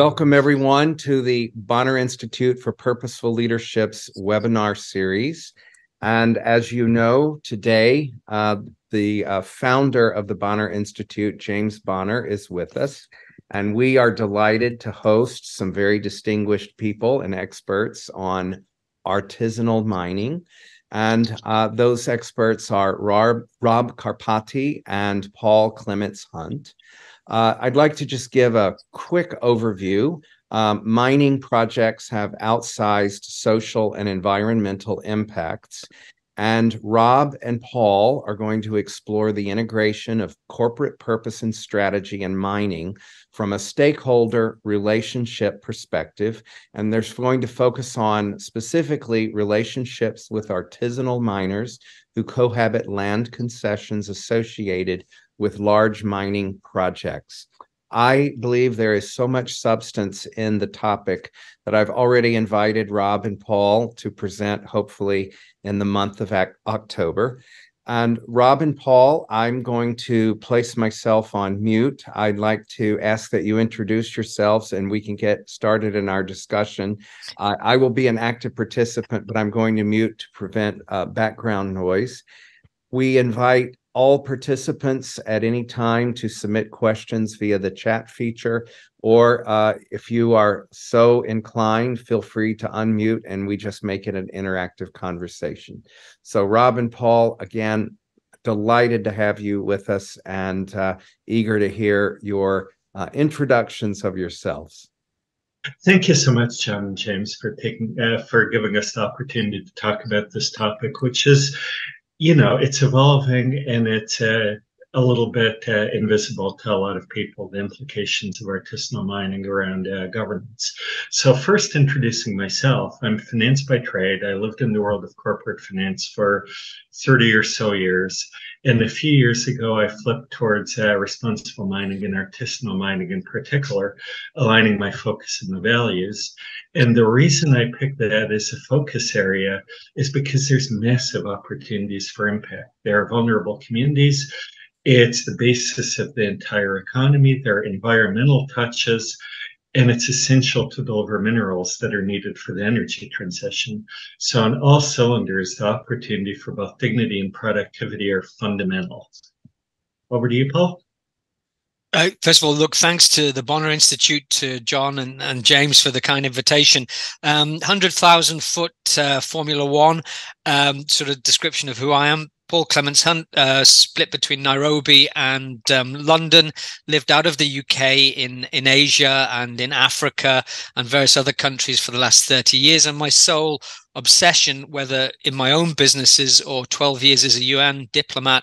Welcome, everyone, to the Bonar Institute for Purposeful Leadership's webinar series. And as you know, today, uh, the uh, founder of the Bonar Institute, James Bonar, is with us. And we are delighted to host some very distinguished people and experts on artisanal mining. And uh, those experts are Rob, Rob Karpati and Paul Clements Hunt. Uh, I'd like to just give a quick overview. Um, mining projects have outsized social and environmental impacts. And Rob and Paul are going to explore the integration of corporate purpose and strategy in mining from a stakeholder relationship perspective. And they're going to focus on specifically relationships with artisanal miners who cohabit land concessions associated with large mining projects. I believe there is so much substance in the topic that I've already invited Rob and Paul to present, hopefully, in the month of October. And Rob and Paul, I'm going to place myself on mute. I'd like to ask that you introduce yourselves and we can get started in our discussion. I will be an active participant, but I'm going to mute to prevent uh, background noise. We invite all participants at any time to submit questions via the chat feature, or uh, if you are so inclined, feel free to unmute and we just make it an interactive conversation. So, Rob and Paul, again, delighted to have you with us and uh, eager to hear your uh, introductions of yourselves. Thank you so much, John and James, for taking uh, for giving us the opportunity to talk about this topic, which is you know, it's evolving and it's uh, a little bit uh, invisible to a lot of people, the implications of artisanal mining around uh, governance. So, first, introducing myself, I'm finance by trade. I lived in the world of corporate finance for 30 or so years. And a few years ago, I flipped towards uh, responsible mining and artisanal mining in particular, aligning my focus and the values. And the reason I picked that as a focus area is because there's massive opportunities for impact. There are vulnerable communities. It's the basis of the entire economy. There are environmental touches and it's essential to deliver minerals that are needed for the energy transition. So, on all cylinders, the opportunity for both dignity and productivity are fundamental. Over to you, Paul. Uh, first of all, look, thanks to the Bonar Institute, to John and, and James for the kind invitation. Um, 100,000 foot uh, Formula One um, sort of description of who I am. Paul Clements Hunt, uh, split between Nairobi and um, London, lived out of the UK in, in Asia and in Africa and various other countries for the last 30 years. And my sole obsession, whether in my own businesses or 12 years as a UN diplomat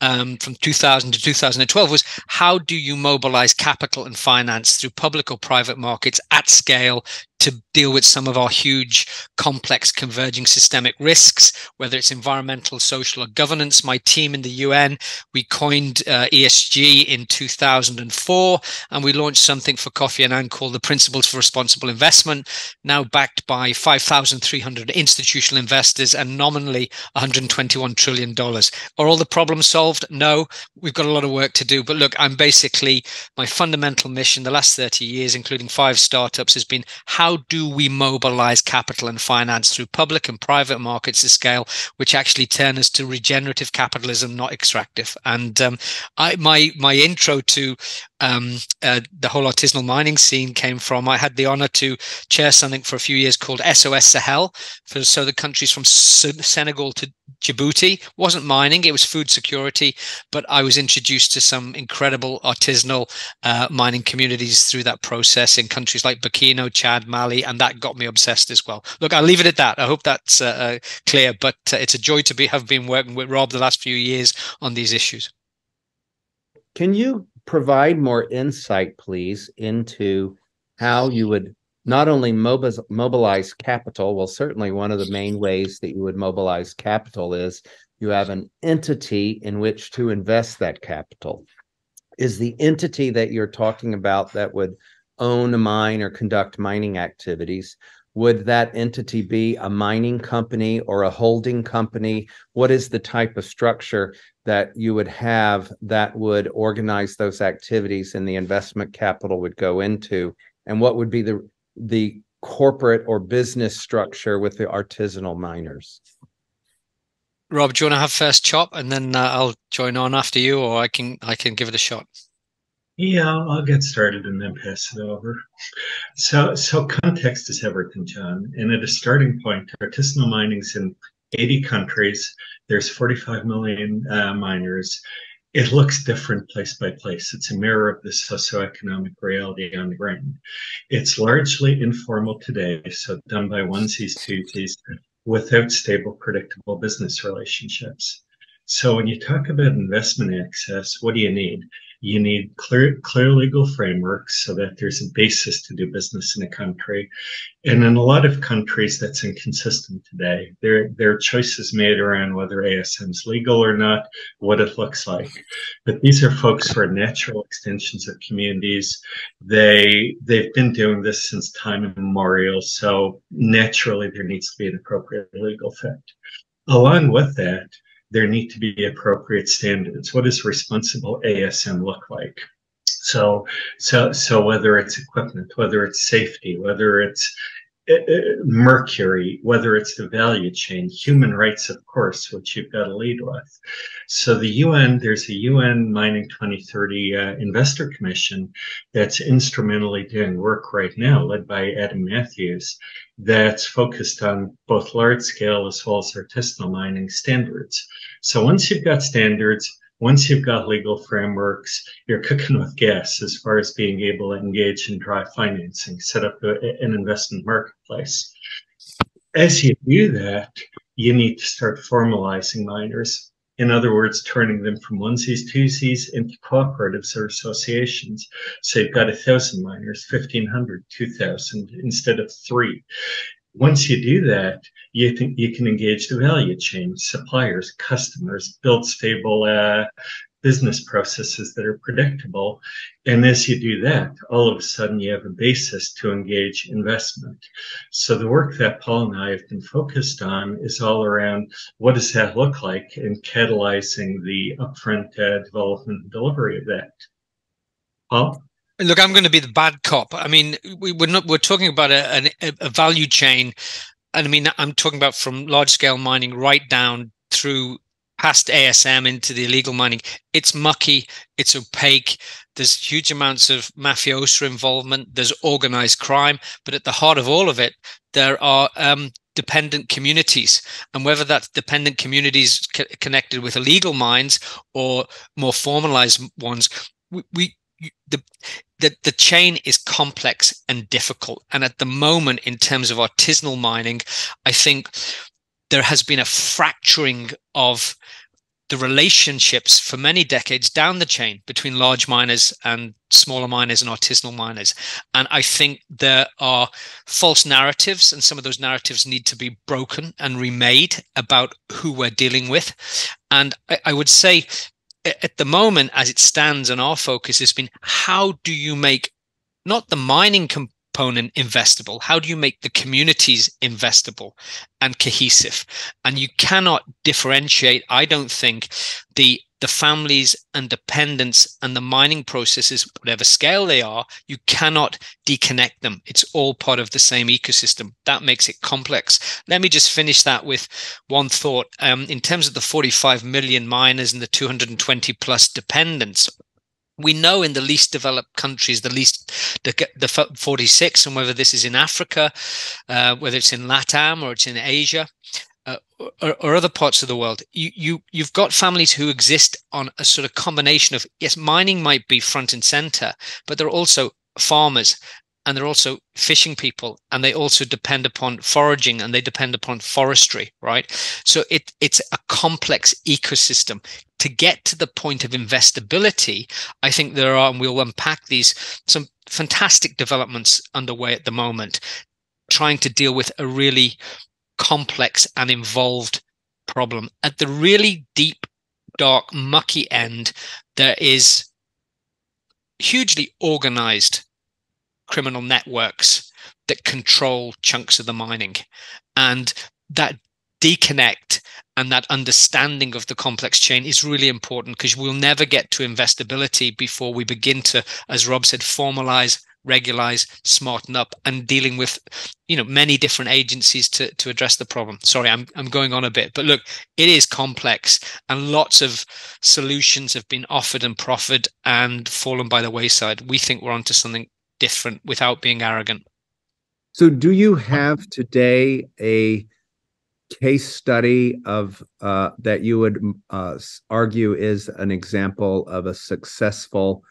um, from 2000 to 2012, was how do you mobilize capital and finance through public or private markets at scale to deal with some of our huge, complex, converging systemic risks, whether it's environmental, social, or governance. My team in the UN, we coined uh, ESG in 2004, and we launched something for Kofi Annan called the Principles for Responsible Investment, now backed by 5,300 institutional investors and nominally $121 trillion. Are all the problems solved? No, we've got a lot of work to do. But look, I'm basically, my fundamental mission the last 30 years, including five startups, has been how how do we mobilize capital and finance through public and private markets to scale, which actually turn us to regenerative capitalism, not extractive? And um, I, my my intro to um, uh, the whole artisanal mining scene came from. I had the honor to chair something for a few years called SOS Sahel, for so the countries from Senegal to Djibouti. Wasn't mining; it was food security. But I was introduced to some incredible artisanal uh, mining communities through that process in countries like Burkina, Chad, Mali, and that got me obsessed as well. Look, I'll leave it at that. I hope that's uh, uh clear. But uh, it's a joy to be have been working with Rob the last few years on these issues. Can you provide more insight, please, into how you would not only mobilize capital, well, certainly one of the main ways that you would mobilize capital is you have an entity in which to invest that capital. Is the entity that you're talking about that would own a mine or conduct mining activities, would that entity be a mining company or a holding company? What is the type of structure that you would have that would organize those activities and the investment capital would go into? and what would be the the corporate or business structure with the artisanal miners? Rob, do you want to have first chop, and then uh, I'll join on after you, or I can I can give it a shot. Yeah, I'll get started and then pass it over. So, so context is everything, John. And at a starting point, artisanal mining's in 80 countries. There's 45 million uh, miners. It looks different place by place. It's a mirror of the socioeconomic reality on the ground. It's largely informal today, so done by onesies, twosies, without stable, predictable business relationships. So when you talk about investment access, what do you need? You need clear, clear legal frameworks so that there's a basis to do business in a country. And in a lot of countries, that's inconsistent today. There, there are choices made around whether ASM is legal or not, what it looks like. But these are folks who are natural extensions of communities. They, they've been doing this since time immemorial. So naturally, there needs to be an appropriate legal fit. Along with that, there need to be appropriate standards. What does responsible ASM look like? So, so, so whether it's equipment, whether it's safety, whether it's mercury, whether it's the value chain, human rights, of course, which you've got to lead with. So the UN, there's a UN Mining 2030 uh, Investor Commission that's instrumentally doing work right now, led by Adam Matthews, that's focused on both large scale as well as artisanal mining standards. So once you've got standards, once you've got legal frameworks, you're cooking with gas as far as being able to engage in dry financing, set up a, an investment marketplace. As you do that, you need to start formalizing miners. In other words, turning them from onesies, twosies into cooperatives or associations. So you've got a thousand miners, 1500, 2000 instead of three. Once you do that, you can, you can engage the value chain, suppliers, customers, build stable uh, business processes that are predictable. And as you do that, all of a sudden you have a basis to engage investment. So the work that Paul and I have been focused on is all around what does that look like in catalyzing the upfront uh, development and delivery of that. Paul? Look, I'm going to be the bad cop. I mean, we, are not. We're talking about a, a, a value chain, and I mean, I'm talking about from large scale mining right down through past ASM into the illegal mining. It's mucky. It's opaque. There's huge amounts of mafiosa involvement. There's organized crime, but at the heart of all of it, there are um, dependent communities and whether that's dependent communities connected with illegal mines or more formalized ones we, we the, the the chain is complex and difficult and at the moment in terms of artisanal mining i think there has been a fracturing of the relationships for many decades down the chain between large miners and smaller miners and artisanal miners. And I think there are false narratives, and some of those narratives need to be broken and remade about who we're dealing with. And I, I would say at the moment, as it stands, and our focus has been how do you make not the mining component investable? How do you make the communities investable and cohesive? And you cannot differentiate, I don't think, the the families and dependents and the mining processes, whatever scale they are, you cannot deconnect them. It's all part of the same ecosystem. That makes it complex. Let me just finish that with one thought. Um, in terms of the 45 million miners and the 220 plus dependents, we know in the least developed countries, the least the, the 46, and whether this is in Africa, uh, whether it's in LATAM or it's in Asia, uh, or, or, other parts of the world, you you you've got families who exist on a sort of combination of yes, mining might be front and center, but they're also farmers and they're also fishing people and they also depend upon foraging and they depend upon forestry right? So it it's a complex ecosystem. To get to the point of investability i think there are and we'll unpack these some fantastic developments underway at the moment trying to deal with a really complex and involved problem. At the really deep, dark, mucky end, there is hugely organized criminal networks that control chunks of the mining. And that deconnect and that understanding of the complex chain is really important because we'll never get to investability before we begin to, as Rob said, formalize regularize, smarten up, and dealing with, you know, many different agencies to to address the problem. Sorry, I'm I'm going on a bit, but look, it is complex, and lots of solutions have been offered and proffered and fallen by the wayside. We think we're onto something different without being arrogant. So, do you have today a case study of uh, that you would uh, argue is an example of a successful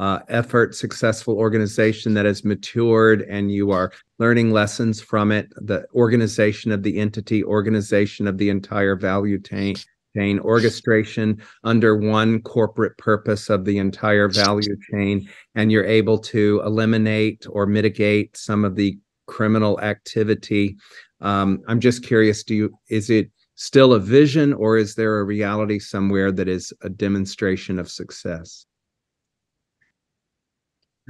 uh, effort, successful organization that has matured and you are learning lessons from it, the organization of the entity, organization of the entire value chain, chain orchestration under one corporate purpose of the entire value chain, and you're able to eliminate or mitigate some of the criminal activity um, I'm just curious, do you is it still a vision or is there a reality somewhere that is a demonstration of success?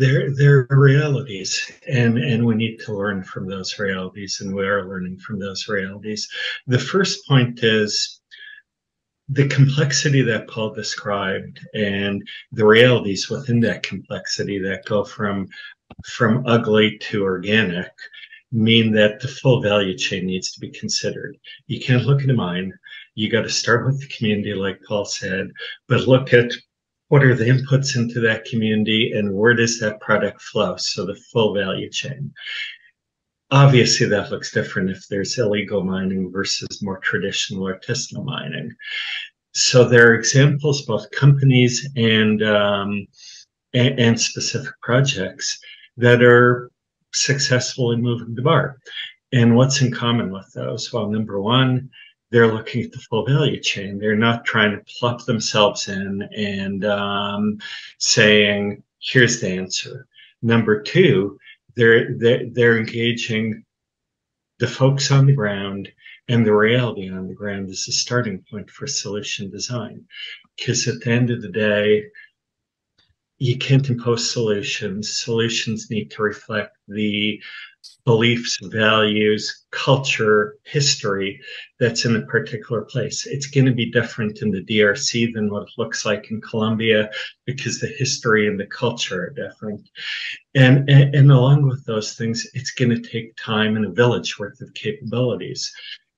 Are realities, and and we need to learn from those realities, and we are learning from those realities. The first point is the complexity that Paul described, and the realities within that complexity that go from from ugly to organic mean that the full value chain needs to be considered. You can't look at a mine. You got to start with the community, like Paul said, but look at what are the inputs into that community and where does that product flow? So the full value chain. Obviously, that looks different if there's illegal mining versus more traditional artisanal mining. So there are examples, both companies and um, and, and specific projects that are successfully moving the bar. And what's in common with those? Well, number one, they're looking at the full value chain. They're not trying to plop themselves in and um, saying, "Here's the answer." Number two, they're, they're they're engaging the folks on the ground and the reality on the ground as a starting point for solution design. Because at the end of the day, you can't impose solutions. Solutions need to reflect the beliefs, values, culture, history that's in a particular place. It's going to be different in the DRC than what it looks like in Colombia because the history and the culture are different. And, and, and along with those things, it's going to take time and a village worth of capabilities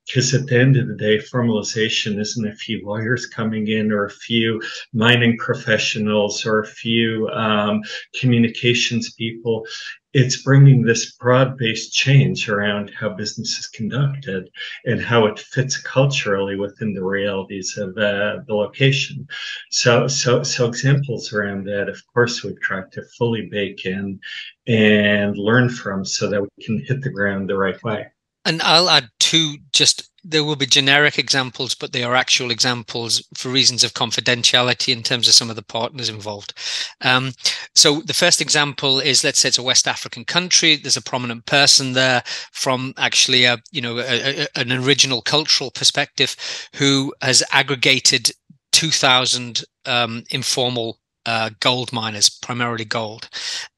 because at the end of the day, formalization isn't a few lawyers coming in or a few mining professionals or a few um, communications people. It's bringing this broad based change around how business is conducted and how it fits culturally within the realities of uh, the location. So, so, so examples around that, of course, we've tried to fully bake in and learn from so that we can hit the ground the right way. And I'll add two just there will be generic examples, but they are actual examples for reasons of confidentiality in terms of some of the partners involved. Um, so the first example is, let's say it's a West African country. There's a prominent person there from actually a, you know, a, a, an original cultural perspective who has aggregated 2000 um, informal uh, gold miners, primarily gold.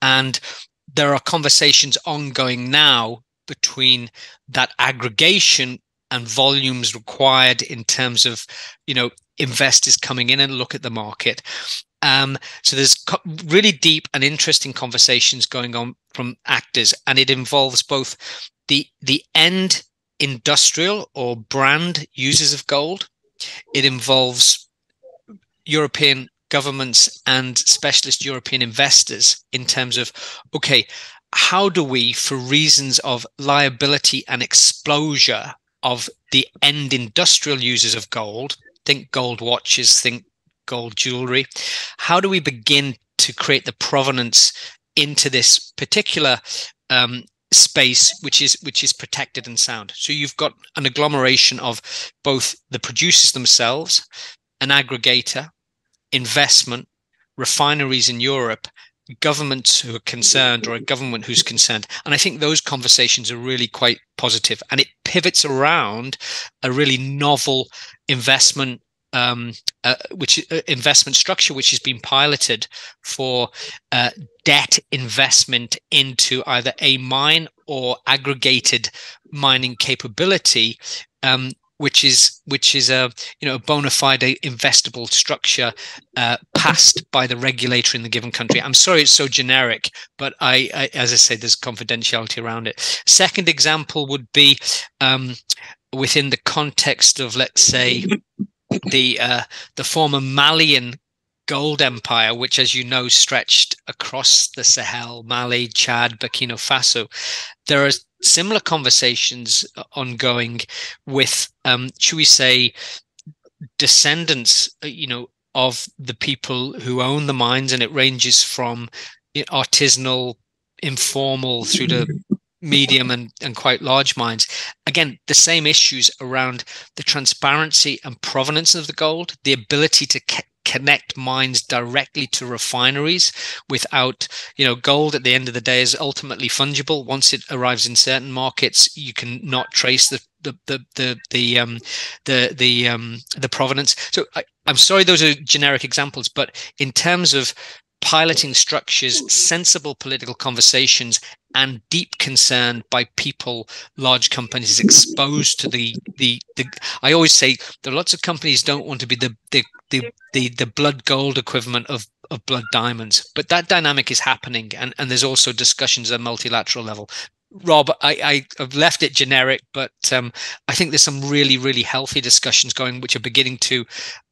And there are conversations ongoing now between that aggregation and volumes required in terms of you know investors coming in and look at the market. Um, so there's co- really deep and interesting conversations going on from actors and it involves both the the end industrial or brand users of gold. It involves european governments and specialist european investors in terms of okay how do we, for reasons of liability and exposure of the end industrial users of gold, think gold watches, think gold jewelry, how do we begin to create the provenance into this particular um, space which is which is protected and sound? So you've got an agglomeration of both the producers themselves an aggregator investment refineries in europe governments who are concerned or a government who's concerned. And I think those conversations are really quite positive and it pivots around a really novel investment um, uh, which uh, investment structure which has been piloted for uh, debt investment into either a mine or aggregated mining capability um, which is which is a you know a bona fide investable structure uh, passed by the regulator in the given country. I'm sorry it's so generic, but I, I as I say, there's confidentiality around it. Second example would be um, within the context of let's say the uh, the former Malian gold empire, which, as you know, stretched across the Sahel, Mali, Chad, Burkina Faso. There are similar conversations ongoing with, um, should we say, descendants, uh, you know, of the people who own the mines, and it ranges from artisanal, informal, through to medium and, and quite large mines. Again, the same issues around the transparency and provenance of the gold, the ability to connect mines directly to refineries without you know gold at the end of the day is ultimately fungible. Once it arrives in certain markets you can not trace the the the the the um the the um the provenance. So I, i'm sorry those are generic examples but in terms of piloting structures, sensible political conversations, and deep concern by people, large companies exposed to the the the. I always say there are lots of companies don't want to be the the the the, the blood gold equivalent of of blood diamonds, but that dynamic is happening, and and there's also discussions at a multilateral level. Rob, I, I have left it generic, but um, I think there's some really, really healthy discussions going, which are beginning to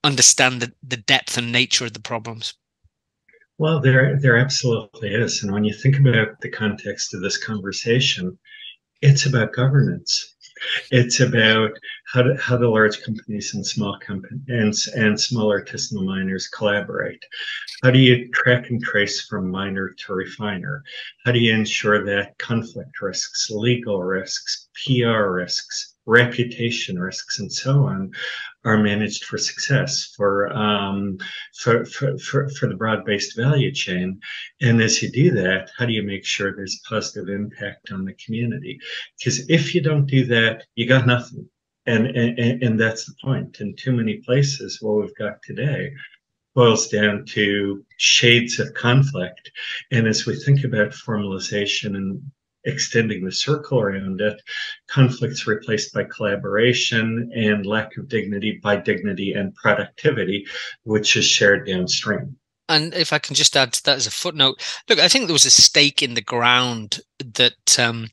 understand the, the depth and nature of the problems. Well, there, there absolutely is. And when you think about the context of this conversation, it's about governance. It's about how, do, how the large companies and small companies and, and small artisanal miners collaborate. How do you track and trace from miner to refiner? How do you ensure that conflict risks, legal risks, PR risks, reputation risks, and so on are managed for success for um, for, for, for, for the broad-based value chain. And as you do that, how do you make sure there's positive impact on the community? Because if you don't do that, you got nothing. And, and and that's the point. In too many places, what we've got today boils down to shades of conflict. And as we think about formalization and extending the circle around it, conflicts replaced by collaboration and lack of dignity by dignity and productivity, which is shared downstream. And if I can just add to that as a footnote, look, I think there was a stake in the ground that um,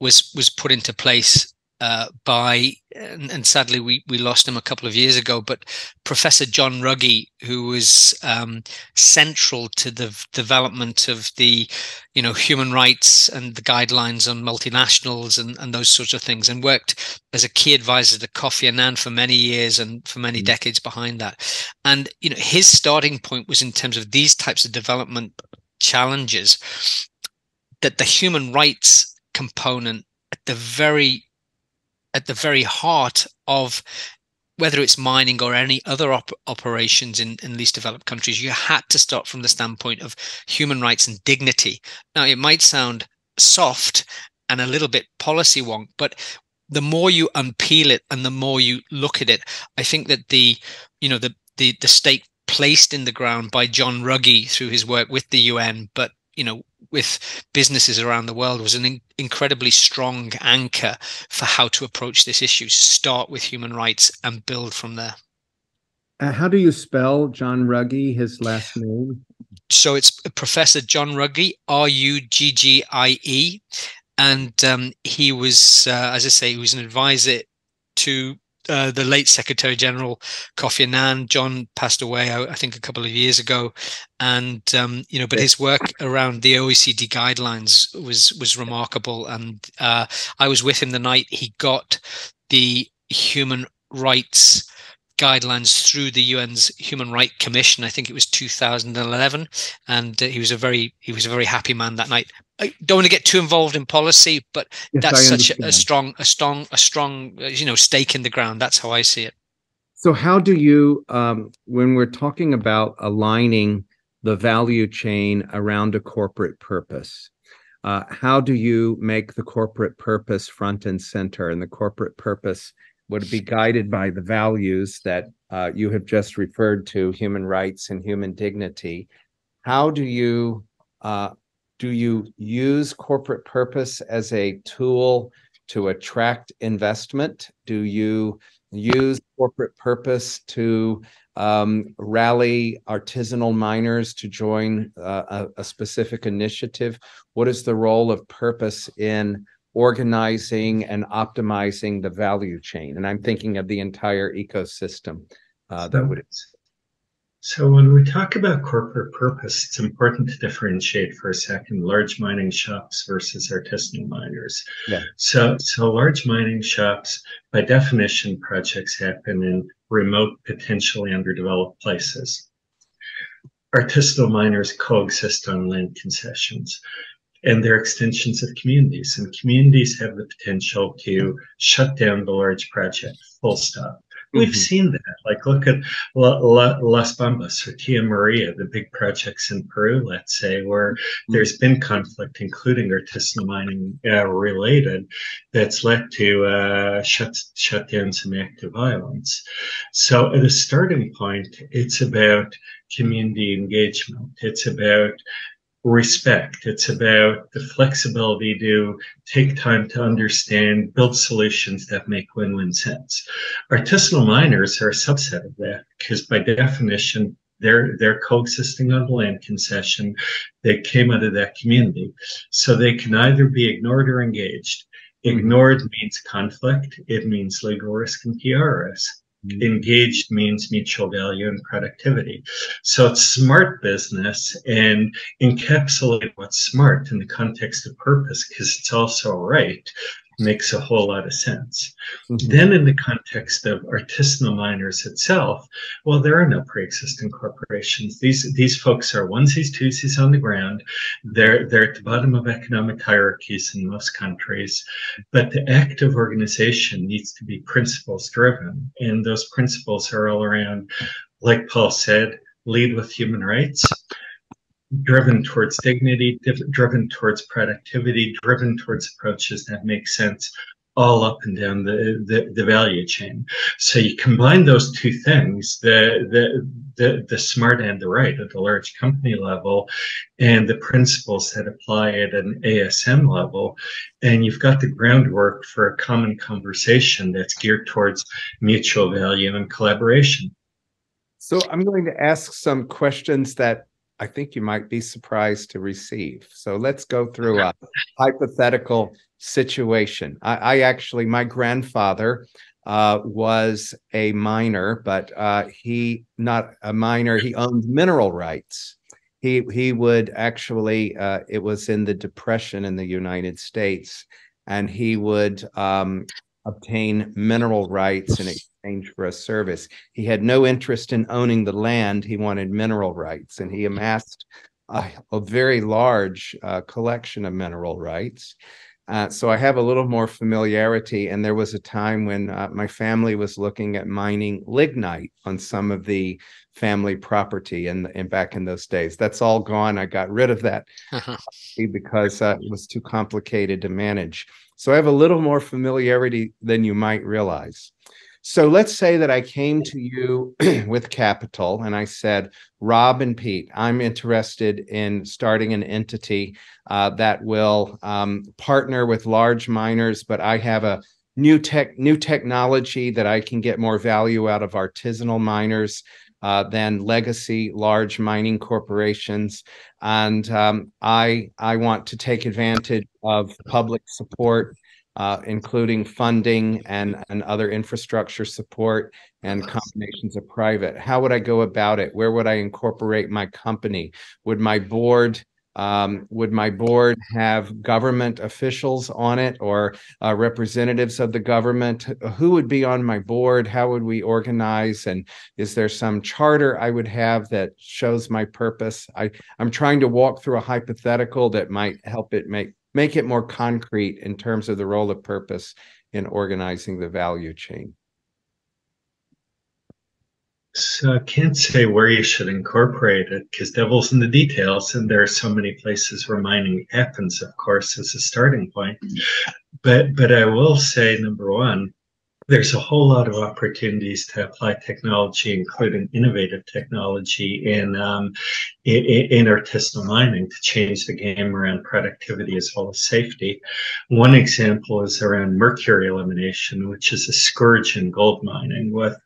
was was put into place uh, by, and, and, sadly we, we lost him a couple of years ago, but Professor John Ruggie, who was um, central to the development of the, you know, human rights and the guidelines on multinationals and, and those sorts of things, and worked as a key advisor to Kofi Annan for many years and for many mm-hmm. decades behind that. And, you know, his starting point was in terms of these types of development challenges, that the human rights component at the very at the very heart of whether it's mining or any other op- operations in, in least developed countries, you had to start from the standpoint of human rights and dignity. Now, it might sound soft and a little bit policy wonk, but the more you unpeel it and the more you look at it, I think that the, you know, the the the stake placed in the ground by John Ruggie through his work with the UN, but you know with businesses around the world was an in- incredibly strong anchor for how to approach this issue. Start with human rights and build from there. Uh, how do you spell john ruggie his last name? So it's professor john ruggie r-u-g-g-i-e and um, he was uh, as i say he was an advisor to uh, the late Secretary General Kofi Annan. John passed away, I, I think, a couple of years ago, and um, you know, but his work around the OECD guidelines was was remarkable. And uh, I was with him the night he got the human rights guidelines through the UN's Human Rights Commission. I think it was 2011, and uh, he was a very he was a very happy man that night. I don't want to get too involved in policy, but yes, that's such a, a, strong, a strong, a strong, uh, you know, stake in the ground. That's how I see it. So, how do you, um, when we're talking about aligning the value chain around a corporate purpose, uh, how do you make the corporate purpose front and center, and the corporate purpose would be guided by the values that uh, you have just referred to, human rights and human dignity? How do you uh, do you use corporate purpose as a tool to attract investment? Do you use corporate purpose to um, rally artisanal miners to join uh, a, a, specific initiative? What is the role of purpose in organizing and optimizing the value chain? And I'm thinking of the entire ecosystem uh, that would. So when we talk about corporate purpose, it's important to differentiate for a second large mining shops versus artisanal miners. Yeah. So so large mining shops, by definition, projects happen in remote, potentially underdeveloped places. Artisanal miners coexist on land concessions and they're extensions of communities. And communities have the potential to shut down the large project, full stop. We've mm-hmm. seen that. Like, look at La, La, Las Bambas or Tia Maria, the big projects in Peru, let's say, where mm-hmm. there's been conflict, including artisanal mining uh, related, that's led to uh, shut, shutdowns and active violence. So, at a starting point, it's about community engagement. It's about respect. It's about the flexibility to take time to understand, build solutions that make win-win sense. Artisanal miners are a subset of that because by definition, they're they're coexisting on the land concession. They came out of that community. So they can either be ignored or engaged. Mm-hmm. Ignored means conflict, it means legal risk and PR risk. Mm-hmm. Engaged means mutual value and productivity. So it's smart business and encapsulate what's smart in the context of purpose because it's also right makes a whole lot of sense. Mm-hmm. Then, in the context of artisanal miners itself, well, there are no pre-existing corporations. These these folks are onesies, twosies on the ground. They're they're at the bottom of economic hierarchies in most countries. But the active organization needs to be principles driven, and those principles are all around, like Paul said, lead with human rights driven towards dignity, driven towards productivity, driven towards approaches that make sense all up and down the, the, the, value chain. So you combine those two things, the, the, the, the smart and the right at the large company level and the principles that apply at an ASM level. And you've got the groundwork for a common conversation that's geared towards mutual value and collaboration. So I'm going to ask some questions that I think you might be surprised to receive. So let's go through a hypothetical situation. I, I actually, my grandfather uh, was a miner, but uh, he not a miner. He owned mineral rights. He he would actually. Uh, it was in the Depression in the United States, and he would um, obtain mineral rights in exchange for a service. He had no interest in owning the land. He wanted mineral rights, and he amassed a, a very large uh, collection of mineral rights. Uh, so I have a little more familiarity. And there was a time when uh, my family was looking at mining lignite on some of the family property and, and back in those days. That's all gone. I got rid of that because uh, it was too complicated to manage. So I have a little more familiarity than you might realize. So let's say that I came to you with capital and I said, Rob and Pete, I'm interested in starting an entity uh, that will um, partner with large miners, but I have a new tech, new technology that I can get more value out of artisanal miners uh, than legacy large mining corporations. And um, I, I want to take advantage of public support, uh, including funding and, and other infrastructure support and combinations of private. How would I go about it? Where would I incorporate my company? Would my board um, would my board have government officials on it or uh, representatives of the government? Who would be on my board? How would we organize? And is there some charter I would have that shows my purpose? I, I'm trying to walk through a hypothetical that might help it make make it more concrete in terms of the role of purpose in organizing the value chain. So I can't say where you should incorporate it because devil's in the details, and there are so many places where mining happens, of course, as a starting point. Mm-hmm. But but I will say number one, there's a whole lot of opportunities to apply technology, including innovative technology in, um, in, in artisanal mining to change the game around productivity as well as safety. One example is around mercury elimination, which is a scourge in gold mining with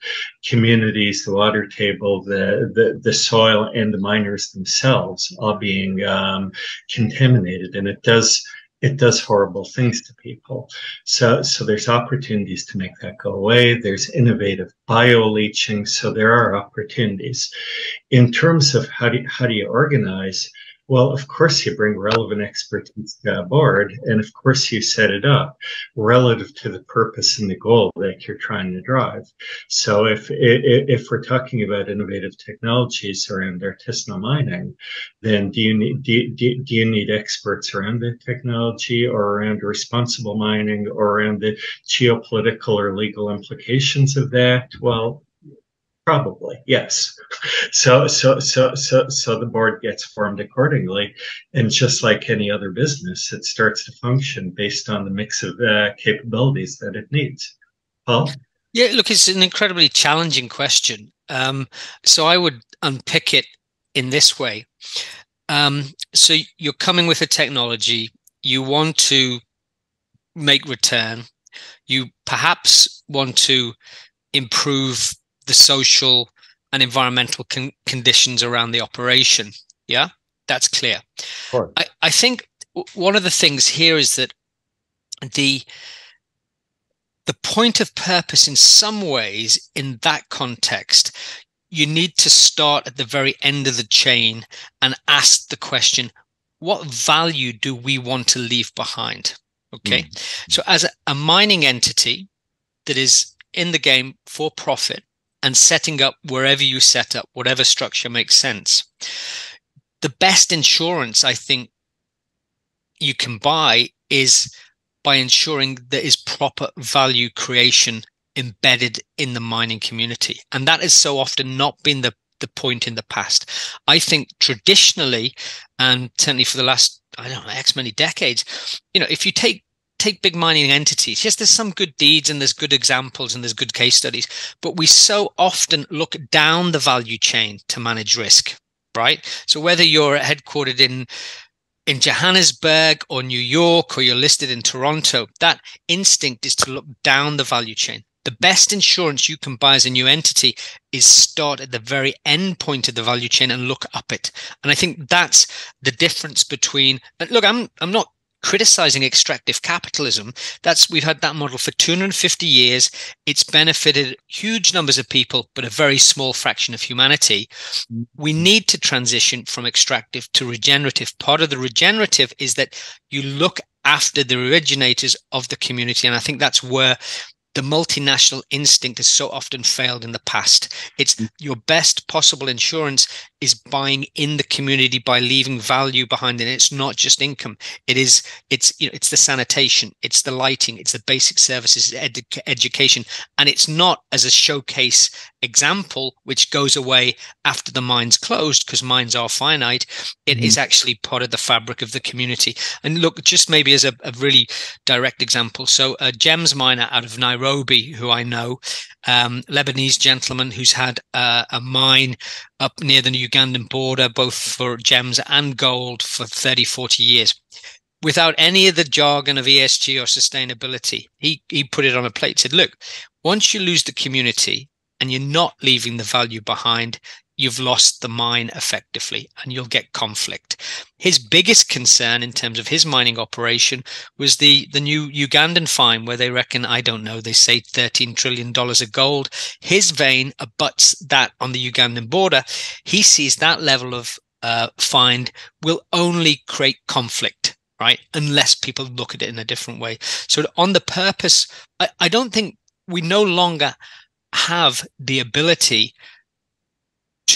communities, the water table, the, the, the soil, and the miners themselves all being um, contaminated. And it does it does horrible things to people. So, so there's opportunities to make that go away. There's innovative bioleaching. So there are opportunities. In terms of how do how do you organize? Well, of course, you bring relevant expertise to board, and of course, you set it up relative to the purpose and the goal that you're trying to drive. So, if if we're talking about innovative technologies around artisanal mining, then do you need do, do, do you need experts around the technology, or around responsible mining, or around the geopolitical or legal implications of that? Well, Probably, yes. So, so, so, so, so the board gets formed accordingly, and just like any other business, it starts to function based on the mix of uh, capabilities that it needs. Paul. Yeah, look, it's an incredibly challenging question. Um, so I would unpick it in this way. Um, so you're coming with a technology, you want to make return, you perhaps want to improve the social and environmental con- conditions around the operation. Yeah, that's clear. I, I think one of the things here is that the the point of purpose in some ways in that context you need to start at the very end of the chain and ask the question what value do we want to leave behind okay mm. so as a, a mining entity that is in the game for profit and setting up wherever you set up, whatever structure makes sense. The best insurance I think you can buy is by ensuring there is proper value creation embedded in the mining community. And that has so often not been the, the point in the past. I think traditionally, and certainly for the last, I don't know, X many decades, you know, if you take take big mining entities. Yes, there's some good deeds and there's good examples and there's good case studies, but we so often look down the value chain to manage risk, right? So whether you're headquartered in in Johannesburg or New York or you're listed in Toronto, that instinct is to look down the value chain. The best insurance you can buy as a new entity is start at the very end point of the value chain and look up it. And I think that's the difference between look, I'm I'm not criticizing extractive capitalism. That's we've had that model for 250 years. It's benefited huge numbers of people, but a very small fraction of humanity. We need to transition from extractive to regenerative. Part of the regenerative is that you look after the originators of the community. And I think that's where the multinational instinct has so often failed in the past. It's mm. your best possible insurance is buying in the community by leaving value behind and it's not just income. It is it's you know it's the sanitation it's the lighting it's the basic services edu- education and it's not as a showcase example which goes away after the mine's closed because mines are finite. It mm-hmm. is actually part of the fabric of the community. And look just maybe as a, a really direct example. So a gems miner out of nairobi who i know um, lebanese gentleman who's had uh, a mine up near the Ugandan border, both for gems and gold for 30, 40 years. Without any of the jargon of ESG or sustainability, he, he put it on a plate, said, look, once you lose the community and you're not leaving the value behind, you've lost the mine effectively and you'll get conflict. His biggest concern in terms of his mining operation was the, the new Ugandan find where they reckon, I don't know, they say $13 trillion of gold. His vein abuts that on the Ugandan border. He sees that level of uh, find will only create conflict right? Unless people look at it in a different way. So on the purpose, I, I, don't think we no longer have the ability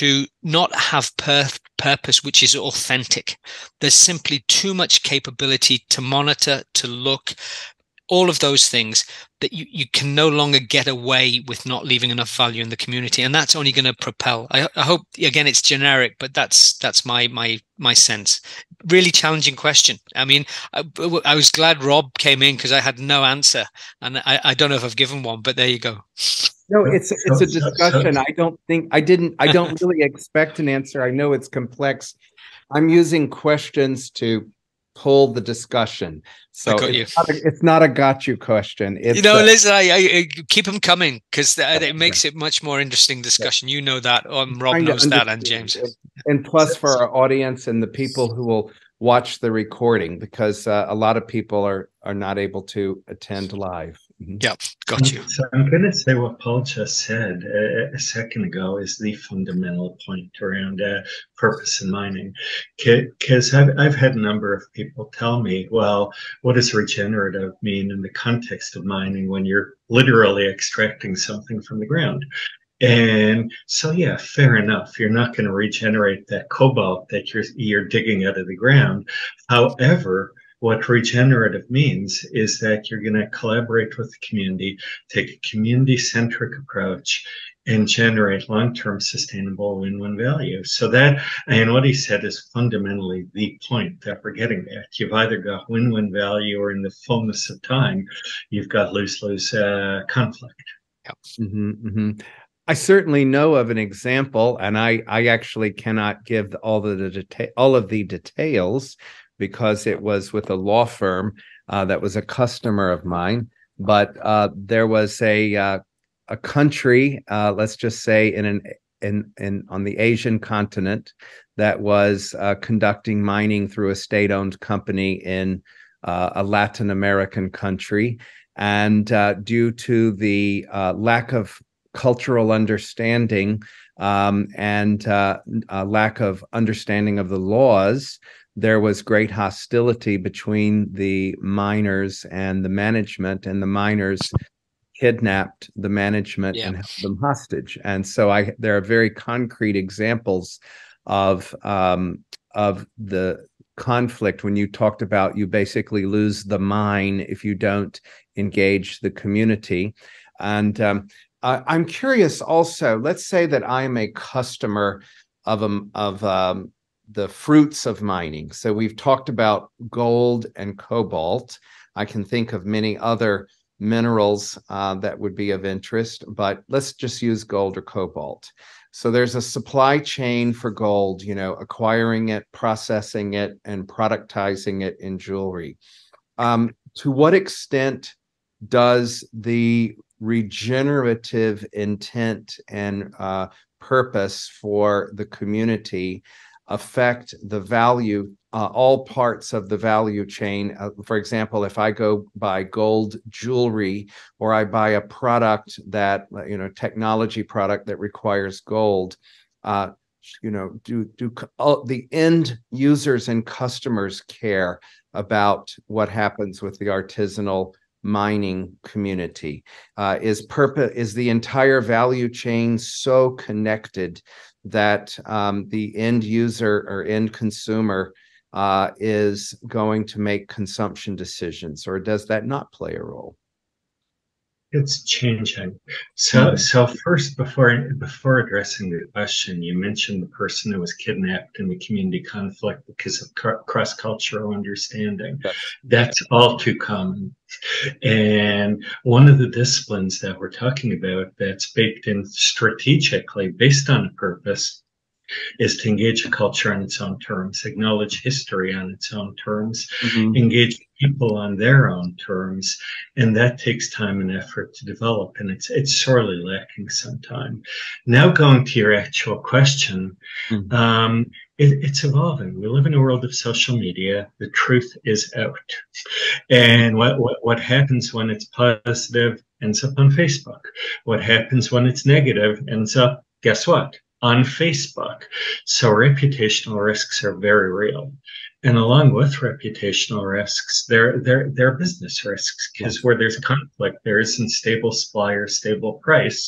to not have per- purpose which is authentic. There's simply too much capability to monitor, to look. all of those things that you, you can no longer get away with not leaving enough value in the community and that's only going to propel I, I hope again it's generic but that's that's my my my sense really challenging question i mean i, I was glad rob came in because i had no answer and I, I don't know if i've given one but there you go no it's it's a discussion i don't think i didn't i don't really expect an answer i know it's complex i'm using questions to pull the discussion. So it's not, a, it's not, a, got you question. It's you know, a, listen, I, I, keep them coming because it makes it much more interesting discussion. You know that. Um, Rob knows that, and James. And plus, for our audience and the people who will watch the recording, because uh, a lot of people are are not able to attend live. Mm-hmm. Yeah, got you. So I'm going to say what Paul just said a, a second ago is the fundamental point around uh, purpose in mining. Because I've, I've had a number of people tell me, well, what does regenerative mean in the context of mining when you're literally extracting something from the ground? And so, yeah, fair enough. You're not going to regenerate that cobalt that you're you're digging out of the ground. However, what regenerative means is that you're going to collaborate with the community, take a community centric approach, and generate long term sustainable win win value. So, that, and what he said is fundamentally the point that we're getting at. You've either got win win value or in the fullness of time, you've got lose lose uh, conflict. Mm-hmm, mm-hmm. I certainly know of an example, and I I actually cannot give all the, the deta- all of the details because it was with a law firm uh, that was a customer of mine. But uh, there was a uh, a country, uh, let's just say in an in in on the Asian continent, that was uh, conducting mining through a state-owned company in uh, a Latin American country, and due to the lack of cultural understanding um, and lack of understanding of the laws, there was great hostility between the miners and the management, and the miners kidnapped the management yeah. and held them hostage. And so I there are very concrete examples of um, of the conflict when you talked about you basically lose the mine if you don't engage the community. And um, I, am curious also. Let's say that I am a customer of a of um, the fruits of mining. So we've talked about gold and cobalt. I can think of many other minerals uh, that would be of interest, but let's just use gold or cobalt. So there's a supply chain for gold, you know, acquiring it, processing it, and productizing it in jewelry. Um, to what extent does the regenerative intent and uh, purpose for the community affect the value, uh, all parts of the value chain. Uh, for example, if I go buy gold jewelry or I buy a product that, uh, you know, technology product that requires gold, uh, you know, do do the end users and customers care about what happens with the artisanal mining community? Uh, is purpose is the entire value chain so connected that um, the end user or end consumer uh, is going to make consumption decisions, or does that not play a role? It's changing. So, mm-hmm. so first, before before addressing the question, you mentioned the person who was kidnapped in the community conflict because of cross cultural understanding. That's, That's all too common. And one of the disciplines that we're talking about that's baked in strategically based on a purpose is to engage a culture on its own terms, acknowledge history on its own terms, mm-hmm. engage people on their own terms, and that takes time and effort to develop, and it's it's sorely lacking sometimes. Now, going to your actual question, mm-hmm. um, it, it's evolving. We live in a world of social media. The truth is out, and what what, what happens when it's positive ends up on Facebook. What happens when it's negative ends up. Guess what? On Facebook. So reputational risks are very real. and along with reputational risks, there there there are business risks because where there's conflict, there isn't stable supply or stable price.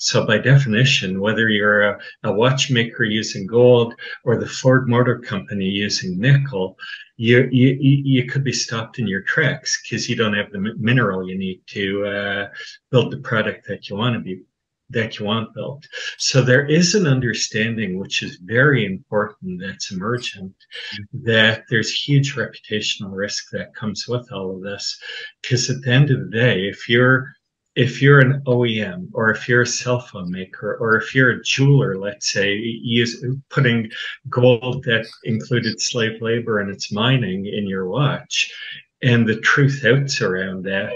So by definition, whether you're a, a watchmaker using gold or the Ford Motor Company using nickel, you you you could be stopped in your tracks because you don't have the mineral you need to uh, build the product that you want to be that you want built. So there is an understanding, which is very important, that's emergent, that there's huge reputational risk that comes with all of this. Because at the end of the day, if you're if you're an OEM or if you're a cell phone maker or if you're a jeweler, let's say, use, putting gold that included slave labor and its mining in your watch, and the truth outs around that,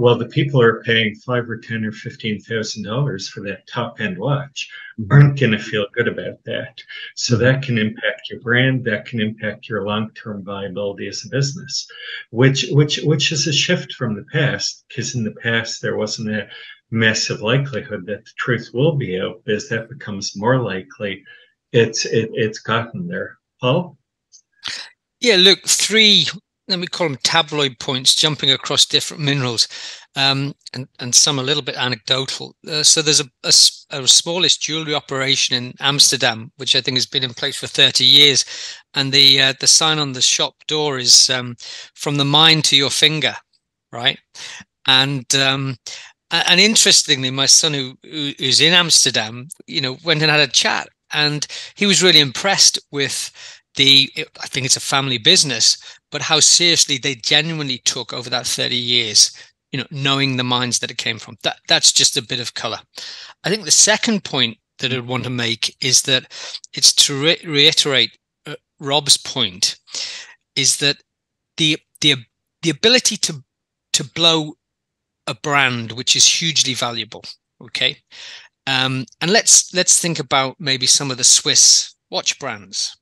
well, the people are paying five or ten or fifteen thousand dollars for that top end watch mm-hmm. aren't going to feel good about that. So that can impact your brand. That can impact your long term viability as a business, which which which is a shift from the past. Because in the past there wasn't a massive likelihood that the truth will be out. As that becomes more likely, it's it, it's gotten there. Paul. Yeah, look, three let me call them tabloid points jumping across different minerals um, and, and some a little bit anecdotal. Uh, so there's a, a, a, smallest jewelry operation in Amsterdam, which I think has been in place for 30 years. And the uh, the sign on the shop door is um, from the mine to your finger, right? And um, and interestingly, my son who who's in Amsterdam, you know, went and had a chat, and he was really impressed with the i think it's a family business but how seriously they genuinely took over that 30 years you know knowing the mines that it came from. That that's just a bit of color. I think the second point that i'd want to make is that it's to re- reiterate uh, rob's point is that the the the ability to to blow a brand which is hugely valuable okay? Um, and let's let's think about maybe some of the swiss watch brands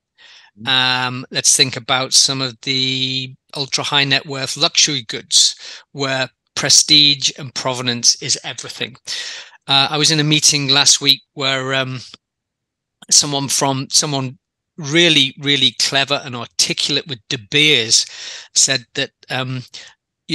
um, let's think about some of the ultra high net worth luxury goods where prestige and provenance is everything. Uh, I was in a meeting last week where um, someone from someone really, really clever and articulate with De Beers said that um,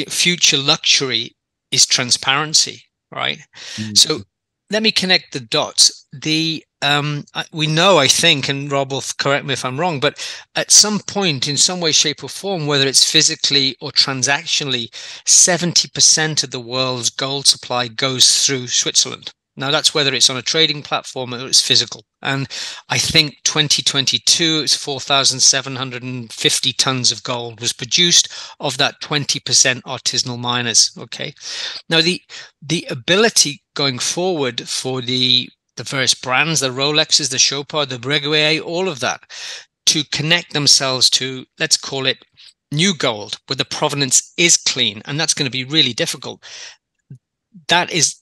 future luxury is transparency, right? Mm-hmm. So let me connect the dots. The um, we know, I think, and Rob will correct me if I'm wrong, but at some point, in some way, shape, or form, whether it's physically or transactionally, 70% of the world's gold supply goes through Switzerland. Now, that's whether it's on a trading platform or it's physical. And I think 2022, it's 4,750 tons of gold was produced of that 20% artisanal miners. Okay. Now, the, the ability going forward for the the various brands, the Rolexes, the Chopard, the Breguet, all of that, to connect themselves to, let's call it new gold, where the provenance is clean. And that's going to be really difficult. That is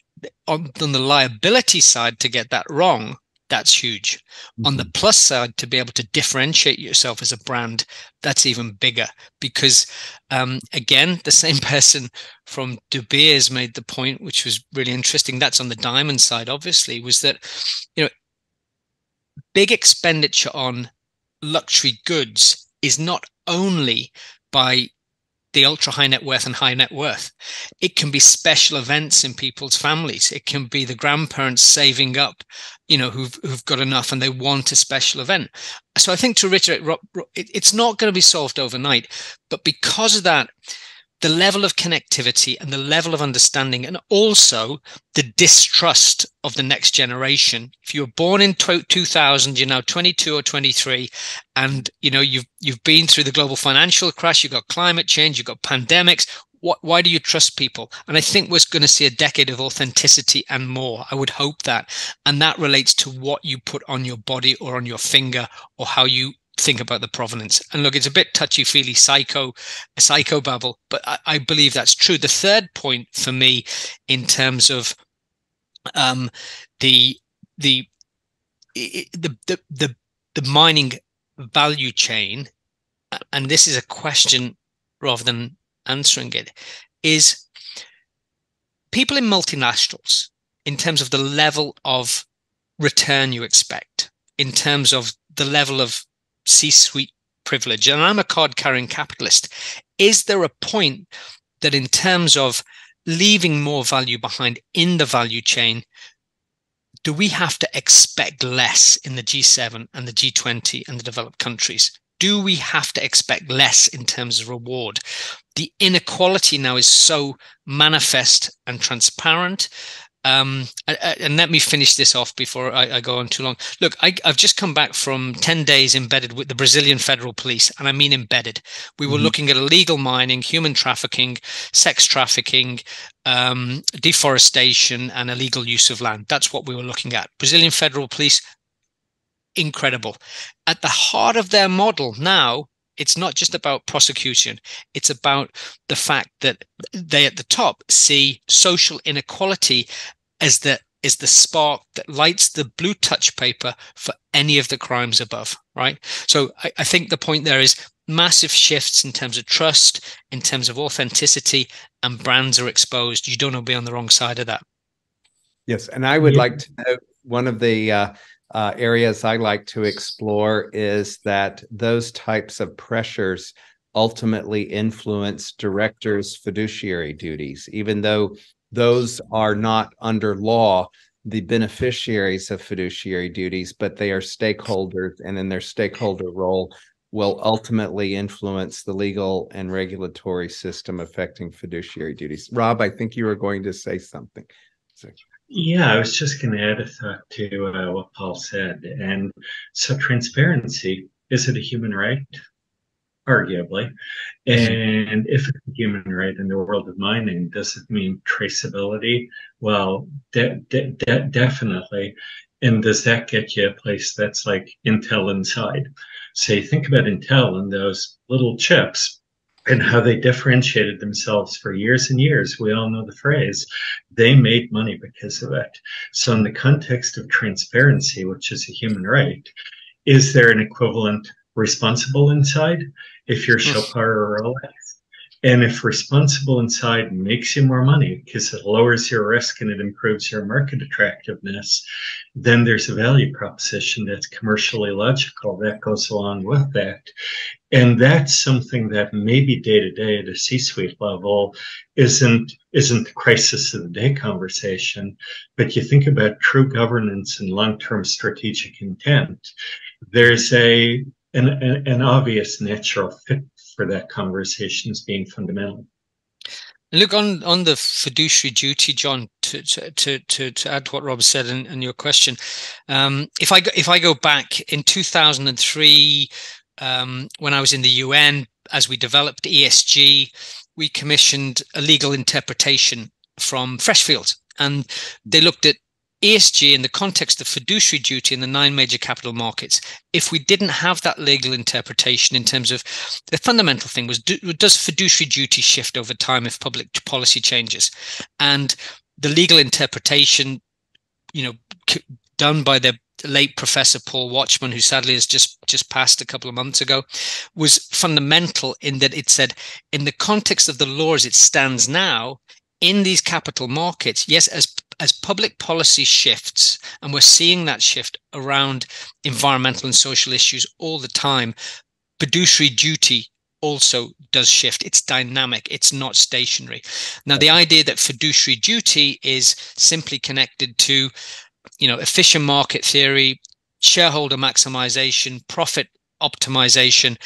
on, on the liability side to get that wrong that's huge. Mm-hmm. On the mm-hmm. plus side, to be able to differentiate yourself as a brand, that's even bigger because, um, again, the same person from De Beers made the point, which was really interesting. That's on the diamond side, obviously, was that, you know, big expenditure on luxury goods is not only by the ultra high net worth and high net worth. It can be special events in people's families. It can be the grandparents saving up, you know, who've who've got enough and they want a special event. So I think to reiterate, it's not going to be solved overnight, but because of that, the level of connectivity and the level of understanding and also the distrust of the next generation if you were born in 2000 you're now 22 or 23 and you know you've you've been through the global financial crash you've got climate change you've got pandemics what, why do you trust people? And I think we're going to see a decade of authenticity and more. I would hope that. And that relates to what you put on your body or on your finger or how you think about the provenance. And look, it's a bit touchy feely psycho, psycho babble, but I, I, believe that's true. The third point for me, in terms of um, the the the the the, the mining value chain, and this is a question rather than answering it, is people in multinationals in terms of the level of return you expect, in terms of the level of C-suite privilege, and I'm a card carrying capitalist. Is there a point that, in terms of leaving more value behind in the value chain, do we have to expect less in the G7 and the G20 and the developed countries? Do we have to expect less in terms of reward? The inequality now is so manifest and transparent um, and let me finish this off before I, I go on too long. Look, I, have just come back from 10 days embedded with the Brazilian Federal Police, and I mean embedded. We were mm-hmm. looking at illegal mining, human trafficking, sex trafficking, um, deforestation, and illegal use of land. That's what we were looking at. Brazilian Federal Police, incredible. At the heart of their model now it's not just about prosecution. It's about the fact that they at the top see social inequality as the is the spark that lights the blue touch paper for any of the crimes above right? So I, I think the point there is massive shifts in terms of trust in terms of authenticity and brands are exposed. You don't want to be on the wrong side of that. Yes and i would yeah. like to know one of the uh, uh, areas I like to explore is that those types of pressures ultimately influence directors' fiduciary duties, even though those are not under law the beneficiaries of fiduciary duties, but they are stakeholders, and in their stakeholder role will ultimately influence the legal and regulatory system affecting fiduciary duties. Rob, I think you were going to say something. So. Yeah, I was just going to add a thought to uh, what Paul said. And so, transparency is it a human right? Arguably. And if it's a human right in the world of mining, does it mean traceability? Well, de- de- de- definitely. And does that get you a place that's like Intel inside? Say, think about Intel and those little chips and how they differentiated themselves for years and years. We all know the phrase, they made money because of it. So, in the context of transparency, which is a human right, is there an equivalent responsible inside if you're Chopard or Rolex? And if responsible inside makes you more money because it lowers your risk and it improves your market attractiveness, then there's a value proposition that's commercially logical that goes along with that. And that's something that maybe day to day at a C-suite level isn't isn't the crisis of the day conversation. But you think about true governance and long-term strategic intent. There's a an, an obvious natural fit for that conversation as being fundamental. Look on on the fiduciary duty, John. To to to to add to what Rob said in, in your question, um, if I go, if I go back in two thousand and three, um, when I was in the UN, as we developed ESG, we commissioned a legal interpretation from Freshfield, and they looked at ESG in the context of fiduciary duty in the nine major capital markets, if we didn't have that legal interpretation in terms of the fundamental thing was do, does fiduciary duty shift over time if public policy changes? And the legal interpretation, you know, done by the late Professor Paul Watchman, who sadly has just just passed a couple of months ago, was fundamental in that it said, in the context of the law as it stands now, in these capital markets, yes, as as public policy shifts, and we're seeing that shift around environmental and social issues all the time, fiduciary duty also does shift. It's dynamic, it's not stationary. Now, the idea that fiduciary duty is simply connected to, you know, efficient market theory, shareholder maximization, profit optimization,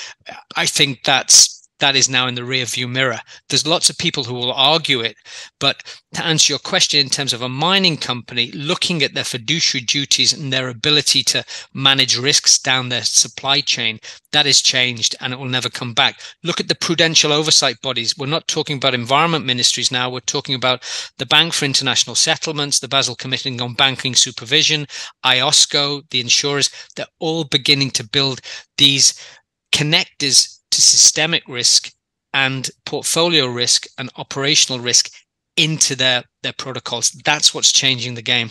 I think that's that is now in the rear view mirror. There's lots of people who will argue it, but to answer your question in terms of a mining company looking at their fiduciary duties and their ability to manage risks down their supply chain, that has changed and it will never come back. Look at the prudential oversight bodies. We're not talking about environment ministries now. We're talking about the Bank for International Settlements, the Basel Committee on Banking Supervision, IOSCO, the insurers. They're all beginning to build these connectors to systemic risk and portfolio risk and operational risk into their their protocols. That's what's changing the game.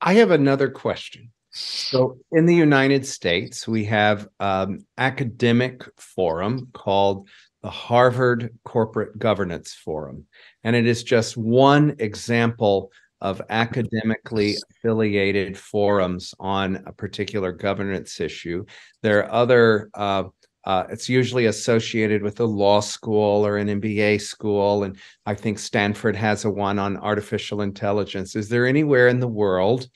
I have another question. So in the united states we have um, academic forum called the harvard corporate governance forum. And it is just one example of academically affiliated forums on a particular governance issue. There are other, uh, uh, it's usually associated with a law school or an MBA school. And I think Stanford has a one on artificial intelligence. Is there anywhere in the world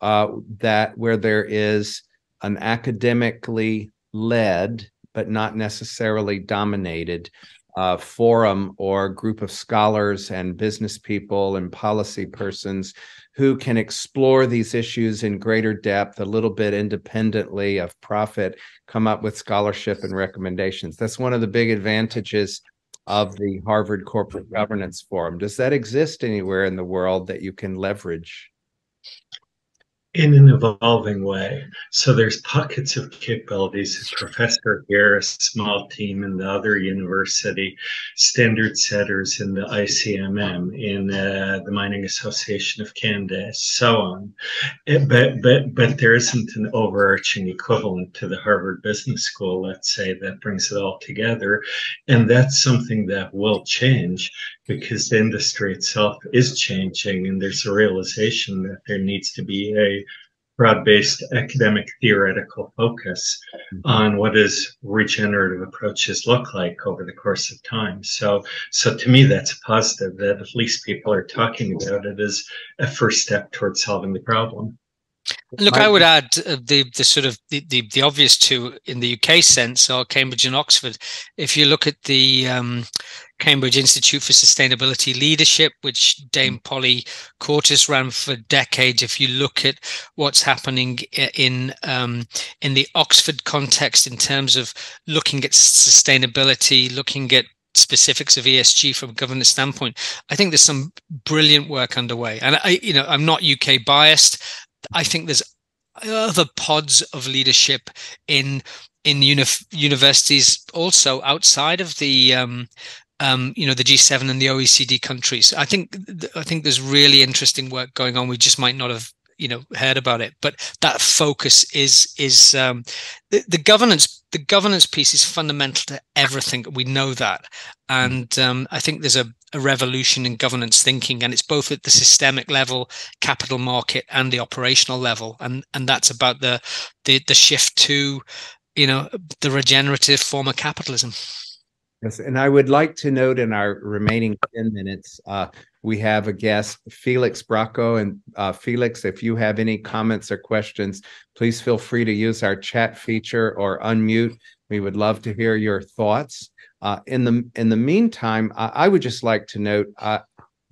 uh, that where there is an academically led, but not necessarily dominated uh, forum or group of scholars and business people and policy persons who can explore these issues in greater depth, a little bit independently of profit, come up with scholarship and recommendations. That's one of the big advantages of the Harvard Corporate Governance Forum. Does that exist anywhere in the world that you can leverage? In an evolving way. So there's pockets of capabilities. A professor here, a small team in the other university, standard setters in the ICMM, in uh, the Mining Association of Canada, so on. Eh, but but but there isn't an overarching equivalent to the Harvard Business School, let's say, that brings it all together, and that's something that will change because the industry itself is changing and there's a realization that there needs to be a broad-based academic theoretical focus mm-hmm. on what does regenerative approaches look like over the course of time so so to me that's a positive that at least people are talking about it as a first step towards solving the problem Look, I would add uh, the the sort of the, the, the obvious two in the UK sense are Cambridge and Oxford. If you look at the um, Cambridge Institute for Sustainability Leadership, which Dame Polly Courtice ran for decades. If you look at what's happening in um, in the Oxford context in terms of looking at sustainability, looking at specifics of ESG from a governance standpoint, I think there's some brilliant work underway. And I, you know, I'm not UK biased. I think there's other pods of leadership in in uni- universities also outside of the um, um, you know the G7 and the OECD countries. I think I think there's really interesting work going on. We just might not have you know heard about it, but that focus is is um, the, the governance. The governance piece is fundamental to everything. We know that, and um, I think there's a, a revolution in governance thinking, and it's both at the systemic level, capital market, and the operational level, and and that's about the the, the shift to you know the regenerative form of capitalism. Yes, and I would like to note in our remaining 10 minutes, uh, we have a guest, Felix Bracco. And uh, Felix, if you have any comments or questions, please feel free to use our chat feature or unmute. We would love to hear your thoughts. Uh, in the in the meantime, I would just like to note uh,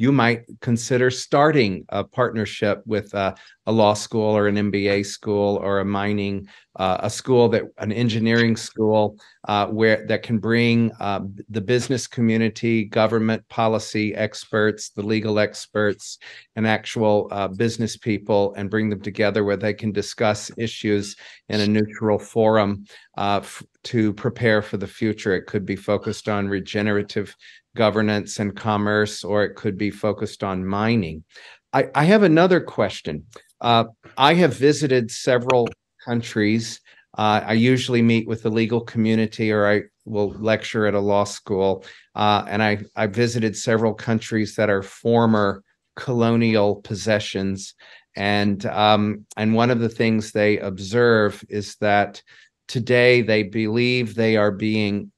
you might consider starting a partnership with uh, a law school or an MBA school or a mining uh, a school that an engineering school uh, where that can bring uh, the business community, government policy experts, the legal experts, and actual uh, business people, and bring them together where they can discuss issues in a neutral forum uh, f- to prepare for the future. It could be focused on regenerative governance and commerce, or it could be focused on mining. I, I have another question. Uh, I have visited several countries. Uh, I usually meet with the legal community or I will lecture at a law school. Uh, and I, I visited several countries that are former colonial possessions. And, um, and one of the things they observe is that today they believe they are being,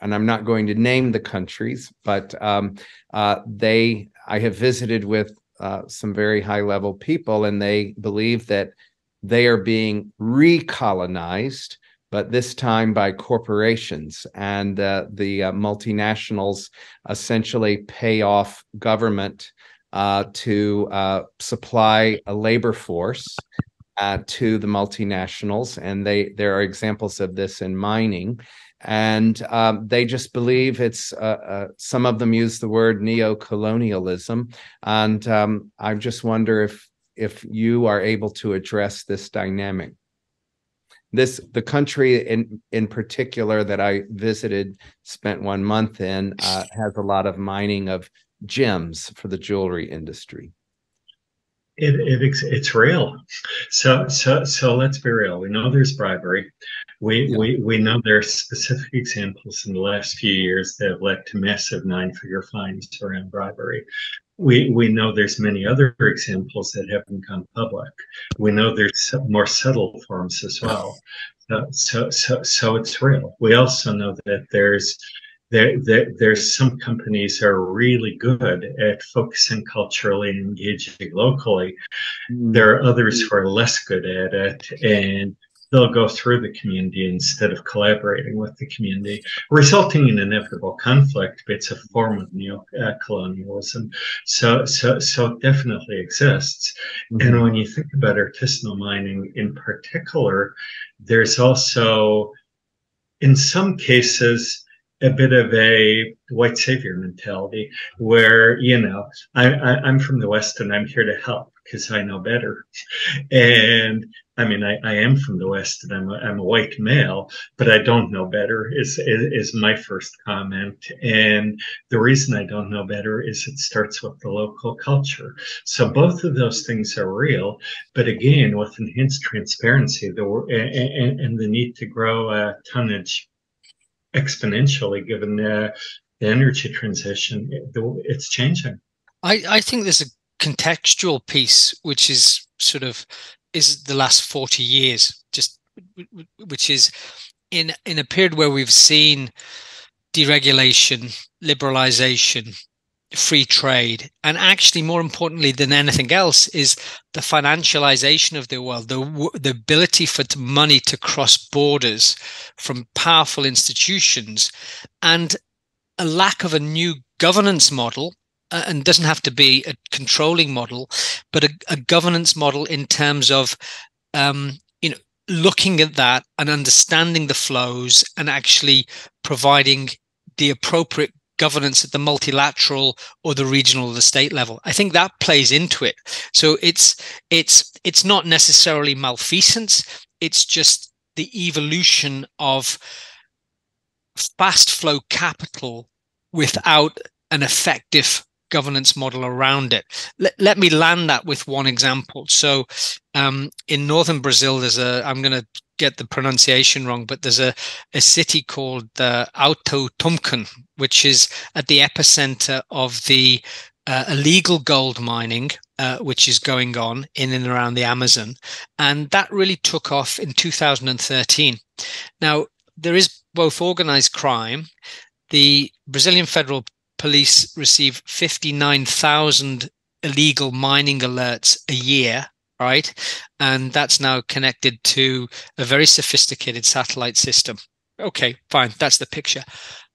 and I'm not going to name the countries, but um, uh, they, I have visited with uh, some very high level people, and they believe that they are being recolonized, but this time by corporations. And uh, the uh, multinationals essentially pay off government uh, to uh, supply a labor force. To the multinationals, and they there are examples of this in mining, and um, they just believe it's uh, uh, some of them use the word neo-colonialism. And um, i just wonder if if you are able to address this dynamic. This the country in in particular that i visited spent one month in uh, has a lot of mining of gems for the jewelry industry. It, it it's real. So so so let's be real. We know there's bribery we, yeah. we we know there are specific examples in the last few years that have led to massive nine figure fines around bribery we we know there's many other examples that haven't gone public. We know there's more subtle forms as well. So so so, so it's real. We also know that there's there, there, there's some companies are really good at focusing culturally and engaging locally. Mm. There are others who are less good at it, and they'll go through the community instead of collaborating with the community, resulting in inevitable conflict. But it's a form of neo-colonialism, so so so it definitely exists. Mm-hmm. And when you think about artisanal mining in particular, there's also, in some cases, a bit of a white savior mentality where you know I, I am from the west and i'm here to help because i know better and i mean I, I am from the west and I'm a, I'm a white male but i don't know better is, is is my first comment and the reason i don't know better is it starts with the local culture so both of those things are real but again with enhanced transparency the and, and the need to grow uh, tonnage exponentially given the, the energy transition. It's changing. I, I think there's a contextual piece which is sort of is the last 40 years just which is in in a period where we've seen deregulation liberalization free trade and actually more importantly than anything else is the financialization of the world the the ability for money to cross borders from powerful institutions and a lack of a new governance model uh, and doesn't have to be a controlling model but a, a governance model in terms of um, you know looking at that and understanding the flows and actually providing the appropriate governance at the multilateral or the regional or the state level. I think that plays into it. So it's it's it's not necessarily malfeasance. It's just the evolution of fast flow capital without an effective governance model around it. Let, let me land that with one example. So, um, in northern Brazil, there's a, I'm going to get the pronunciation wrong, but there's a, a city called uh, Alto Tumcan, which is at the epicenter of the uh, illegal gold mining, uh, which is going on in and around the Amazon. And that really took off in 2013. Now, there is both organized crime. The Brazilian Federal Police receive 59,000 illegal mining alerts a year right? And that's now connected to a very sophisticated satellite system. Okay, fine. That's the picture.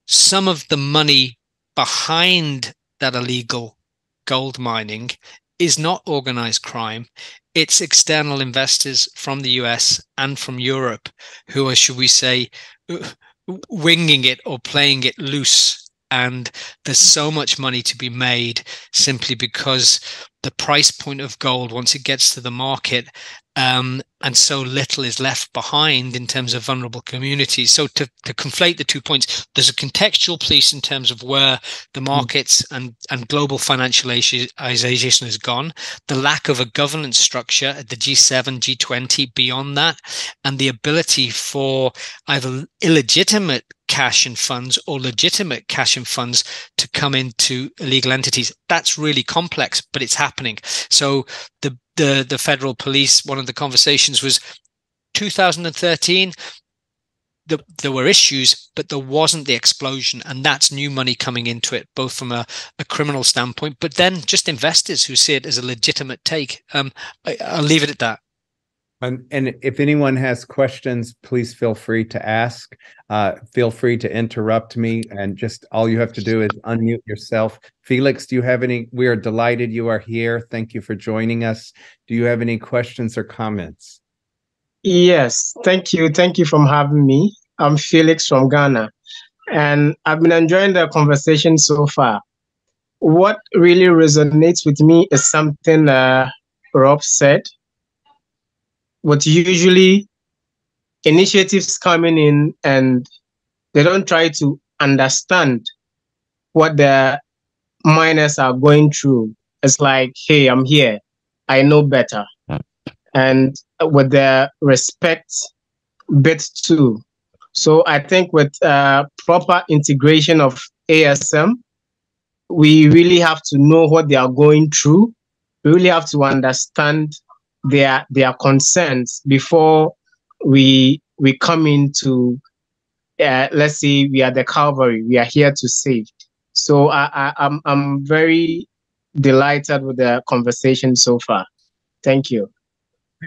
Some of the money behind that illegal gold mining is not organized crime. It's external investors from the US and from Europe who are, should we say, winging it or playing it loose and there's so much money to be made simply because the price point of gold once it gets to the market um, and so little is left behind in terms of vulnerable communities. So to, to conflate the two points, there's a contextual piece in terms of where the hmm. markets and, and global financialization has gone, the lack of a governance structure at the G7, G20 beyond that, and the ability for either illegitimate cash and funds or legitimate cash and funds to come into illegal entities. That's really complex, but it's happening. So the the the federal police, one of the conversations was 2013. The, there were issues, but there wasn't the explosion, and that's new money coming into it, both from a, a criminal standpoint, but then just investors who see it as a legitimate take. Um, I, I'll leave it at that. And, and if anyone has questions, please feel free to ask. Uh, feel free to interrupt me, and just all you have to do is unmute yourself. Felix, do you have any? We are delighted you are here. Thank you for joining us. Do you have any questions or comments? Yes, thank you. Thank you for having me. I'm Felix from Ghana, and I've been enjoying the conversation so far. What really resonates with me is something uh, Rob said what usually initiatives coming in and they don't try to understand what the miners are going through. It's like, hey, I'm here. I know better. And with the respect bit too. So I think with uh, proper integration of ASM we really have to know what they are going through. We really have to understand their their concerns before we we come into uh, let's say we are the Calvary, we are here to save. So I, I, I'm I'm very delighted with the conversation so far. Thank you.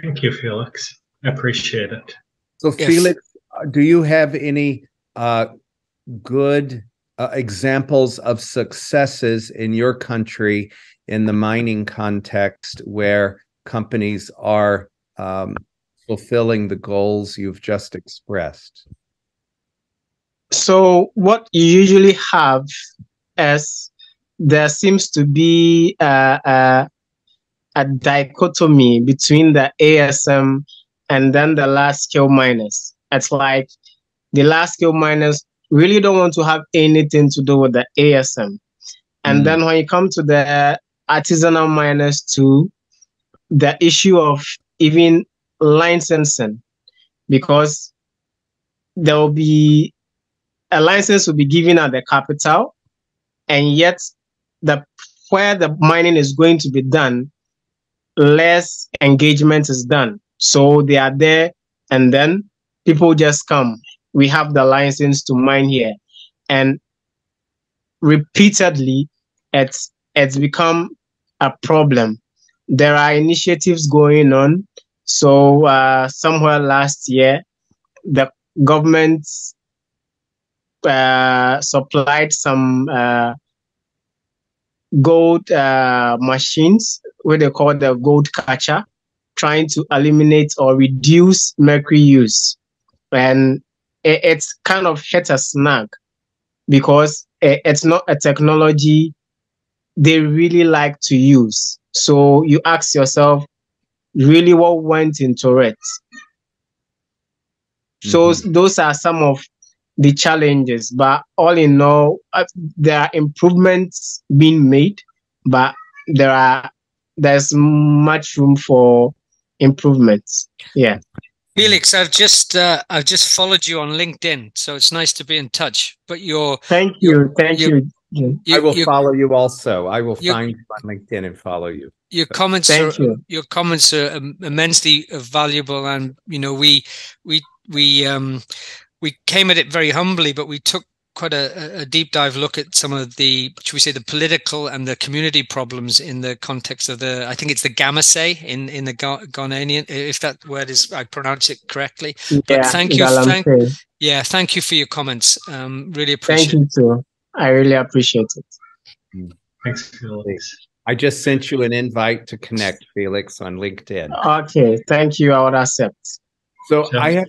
Thank you, Felix. I appreciate it. So, yes. Felix, uh, do you have any uh, good uh, examples of successes in your country in the mining context where companies are um, fulfilling the goals you've just expressed? So, what you usually have is there seems to be a, a, a dichotomy between the ASM and then the last scale miners. It's like the last scale miners really don't want to have anything to do with the ASM. And mm. then when you come to the artisanal miners too, the issue of even licensing, because there will be a license will be given at the capital, and yet the where the mining is going to be done, less engagement is done. So they are there, and then people just come. We have the license to mine here, and repeatedly, it's it's become a problem. There are initiatives going on. So uh, somewhere last year, the government uh, supplied some uh, gold uh, machines, what they call the gold catcher, trying to eliminate or reduce mercury use. And it, it's kind of hit a snag because it, it's not a technology they really like to use. So you ask yourself, really what went into it? Mm-hmm. So those are some of the challenges. But all in all, uh, there are improvements being made, but there are there's much room for improvements. Yeah. Felix, I've just uh, I've just followed you on LinkedIn, so it's nice to be in touch. But your thank you, your, thank your, you. I will follow you also. I will find you on LinkedIn and follow you. Your comments are you. your comments are immensely valuable, and you know we we we um we came at it very humbly, but we took quite a, a, deep dive look at some of the, should we say, the political and the community problems in the context of the, I think it's the Gamasei in in the Ghanaian, if that word is, I pronounce it correctly. Yeah, but thank you, thank, yeah, thank you for your comments. Um, really appreciate. Thank you too. I really appreciate it. Mm. Thanks, Felix. I just sent you an invite to connect, Felix, on LinkedIn. Okay, thank you. I would accept. So I have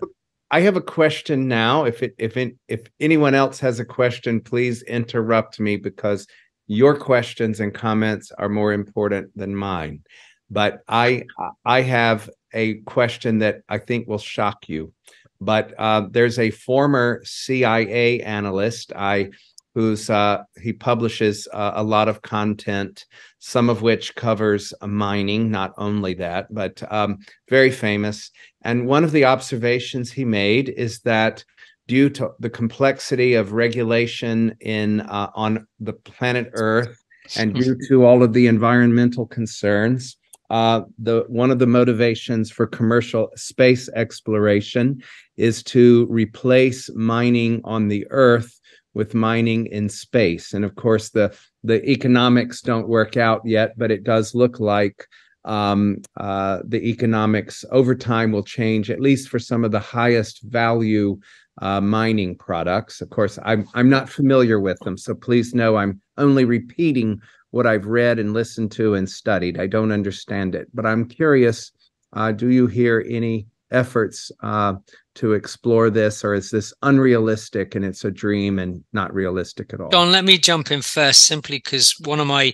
I have a question now. If it if it, if anyone else has a question, please interrupt me because your questions and comments are more important than mine. But I I have a question that I think will shock you. But uh, there's a former CIA analyst. I who's uh, he publishes uh, a lot of content, some of which covers mining. Not only that, but um, very famous. And one of the observations he made is that due to the complexity of regulation in uh, on the planet Earth and due to all of the environmental concerns, uh, the one of the motivations for commercial space exploration is to replace mining on the Earth with mining in space. And of course, the the economics don't work out yet, but it does look like um, uh, the economics over time will change, at least for some of the highest value uh, mining products. Of course, I'm I'm not familiar with them, so please know I'm only repeating what I've read and listened to and studied. I don't understand it, but I'm curious. Uh, do you hear any efforts uh, to explore this, or is this unrealistic and it's a dream and not realistic at all? John, let me jump in first, simply because one of my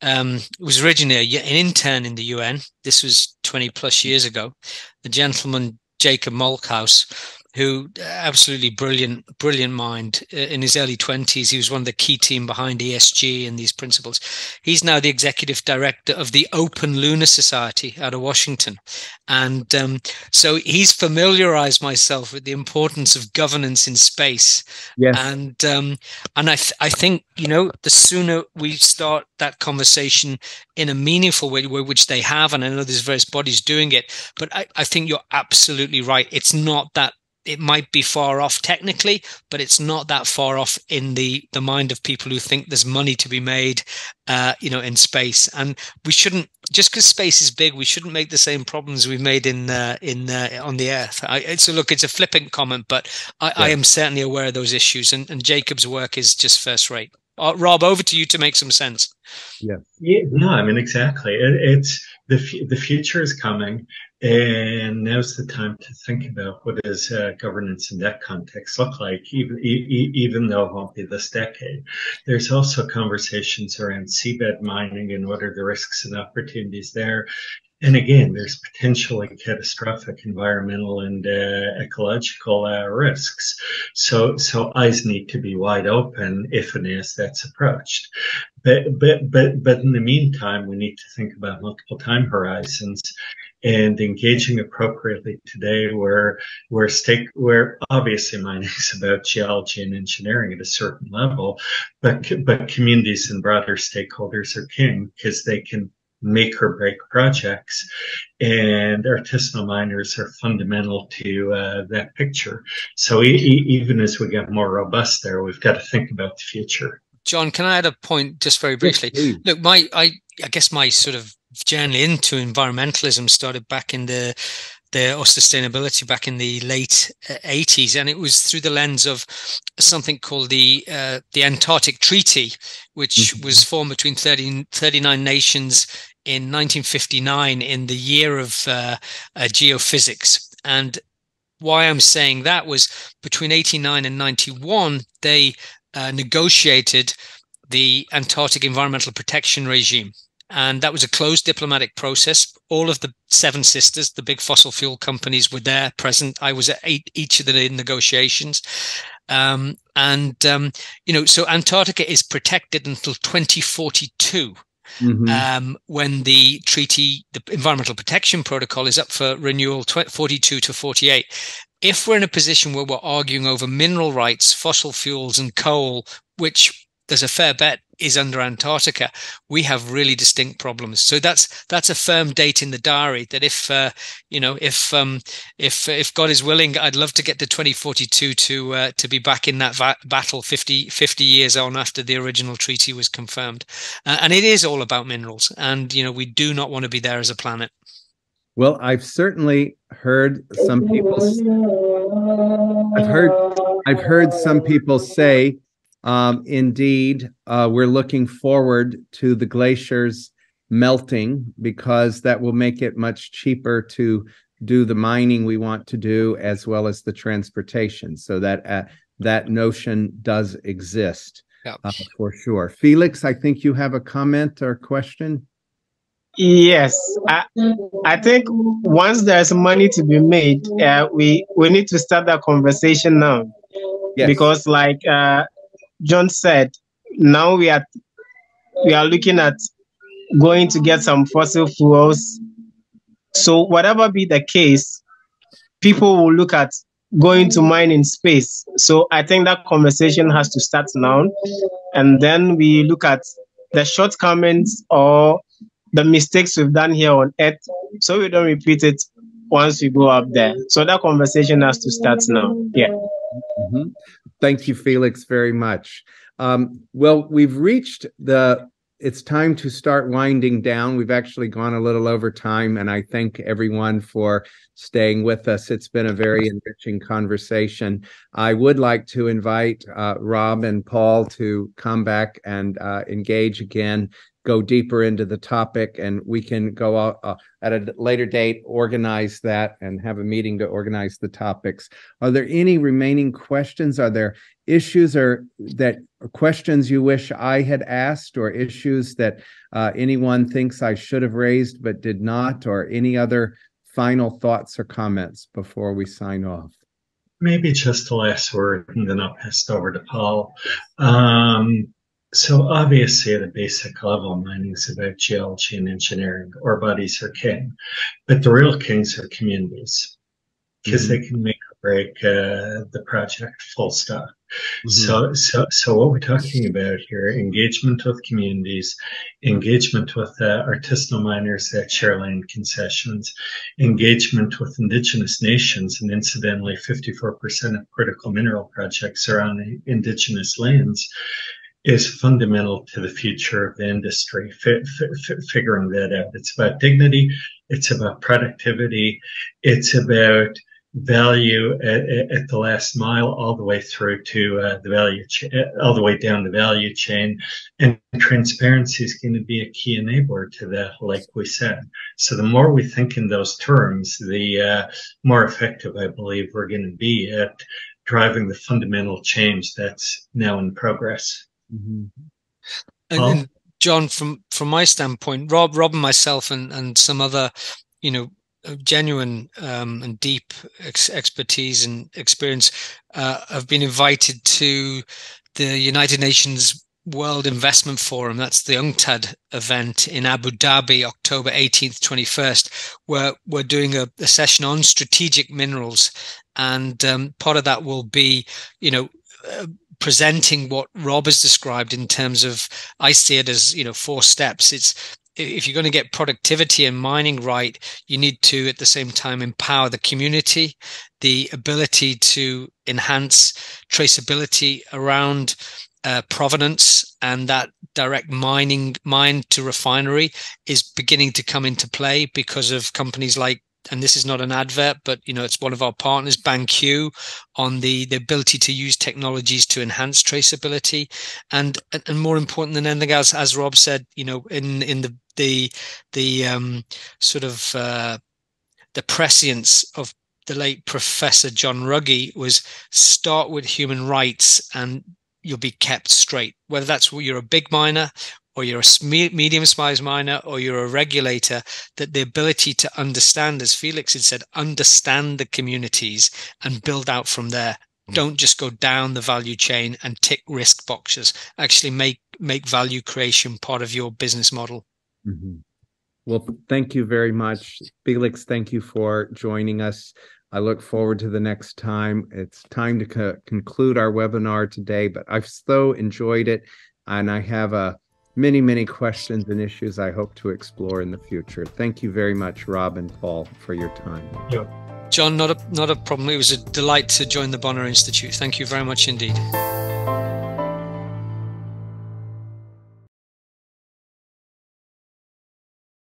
um, was originally an intern in the UN. This was 20 plus years ago. The gentleman Jacob Malthouse, who absolutely brilliant, brilliant mind uh, in his early 20s. He was one of the key team behind ESG and these principles. He's now the executive director of the Open Lunar Society out of Washington. And um, so he's familiarized myself with the importance of governance in space. Yes. And um, and I, th- I think, you know, the sooner we start that conversation in a meaningful way, which they have, and I know there's various bodies doing it, but I, I think you're absolutely right. It's not that it might be far off technically, but it's not that far off in the the mind of people who think there's money to be made, uh, you know, in space. And we shouldn't just because space is big, we shouldn't make the same problems we've made in uh, in uh, on the Earth. I, so look, it's a flippant comment, but I, yeah. I, am certainly aware of those issues, and, and Jacob's work is just first rate. Uh, Rob, over to you to make some sense. Yeah, yeah, no, I mean exactly. It, it's the f- the future is coming, and now's the time to think about what does uh, governance in that context look like, even e- even though it won't be this decade. There's also conversations around seabed mining and what are the risks and opportunities there. And again, there's potentially catastrophic environmental and uh, ecological uh, risks. So, so eyes need to be wide open if and as that's approached. But, but, but, but in the meantime, we need to think about multiple time horizons and engaging appropriately today where where stake where obviously mining is about geology and engineering at a certain level but but communities and broader stakeholders are king because they can make or break projects and artisanal miners are fundamental to uh, that picture. So e- even as we get more robust there we've got to think about the future. John can i add a point just very briefly? yes, look my i i guess my sort of journey into environmentalism started back in the the or sustainability back in the late 80s uh, and it was through the lens of something called the uh, the Antarctic Treaty which mm-hmm. was formed between 30, 39 nations in 1959 in the year of uh, uh, geophysics and why I'm saying that was between 89 and 91 they uh, negotiated the Antarctic environmental protection regime and that was a closed diplomatic process. All of the seven sisters, the big fossil fuel companies, were there present. I was at eight, each of the negotiations, um, and um, you know, so Antarctica is protected until 2042. Mm-hmm. Um, when the treaty, the Environmental Protection Protocol, is up for renewal, 42 to 48. If we're in a position where we're arguing over mineral rights, fossil fuels, and coal, which there's a fair bet is under Antarctica, we have really distinct problems. So that's that's a firm date in the diary. That if uh, you know if um, if if God is willing, I'd love to get to 2042 to uh, to be back in that va- battle 50 50 years on after the original treaty was confirmed. Uh, and it is all about minerals, and you know we do not want to be there as a planet. Well, I've certainly heard some people. I've heard I've heard some people say um, indeed, uh, we're looking forward to the glaciers melting because that will make it much cheaper to do the mining we want to do as well as the transportation. So that uh, that notion does exist yeah. uh, for sure. Felix, I think you have a comment or question. Yes, I, I think once there's money to be made, uh, we we need to start that conversation now, yes. because like uh, John said, now we are we are looking at going to get some fossil fuels. So whatever be the case, people will look at going to mine in space. So I think that conversation has to start now. And then we look at the shortcomings or the mistakes we've done here on Earth so we don't repeat it once we go up there. So that conversation has to start now. Yeah. Mm-hmm. Thank you, Felix, very much. Um, well, we've reached the it's time to start winding down. We've actually gone a little over time, and I thank everyone for staying with us. It's been a very enriching conversation. I would like to invite uh, Rob and Paul to come back and uh, engage again go deeper into the topic and we can go out uh, at a later date organize that and have a meeting to organize the topics. Are there any remaining questions? Are there issues or that questions you wish i had asked or issues that uh, anyone thinks i should have raised but did not or any other final thoughts or comments before we sign off? Maybe just the last word, and then I'll pass it over to Paul. Um, so obviously, at a basic level, mining is about geology and engineering. Ore bodies are king, but the real kings are communities because mm-hmm. they can make or break uh, the project. Full stop. Mm-hmm. So, so, so what we're talking about here: engagement with communities, engagement with uh, artisanal miners that share land concessions, engagement with indigenous nations, and incidentally, 54% of critical mineral projects are on indigenous lands is fundamental to the future of the industry, figuring that out. It's about dignity, it's about productivity, it's about value at, at, the last mile all the way through to uh, the value cha- all the way down the value chain. And transparency is going to be a key enabler to that like we said. So the more we think in those terms the uh, more effective i believe we're going to be at driving the fundamental change that's now in progress mm-hmm. and, and john from from my standpoint rob rob and myself and and some other you know genuine um, and deep ex- expertise and experience uh, have been invited to the United Nations World Investment Forum. That's the UNCTAD event in Abu Dhabi, October 18th, 21st, where we're doing a, a session on strategic minerals. And um, part of that will be, you know, uh, presenting what Rob has described in terms of, I see it as, you know, four steps. It's if you're going to get productivity and mining right, you need to at the same time empower the community, the ability to enhance traceability around uh, provenance and that direct mining mine to refinery is beginning to come into play because of companies like and this is not an advert, but you know it's one of our partners, BanQu, on the the ability to use technologies to enhance traceability, and and more important than anything else, as Rob said, you know, in in the the the um, sort of uh, the prescience of the late Professor John Ruggie was start with human rights and you'll be kept straight. Whether that's you're a big miner or you're a medium-sized miner or you're a regulator, that the ability to understand, as Felix had said, understand the communities and build out from there. Mm. Don't just go down the value chain and tick risk boxes. Actually make make value creation part of your business model. Mm-hmm. Well, thank you very much. Felix, thank you for joining us. I look forward to the next time. It's time to co- conclude our webinar today, but I've so enjoyed it and I have a many, many questions and issues I hope to explore in the future. Thank you very much, Rob and Paul, for your time. Yeah. John, not a not a problem. It was a delight to join the Bonar Institute. Thank you very much indeed.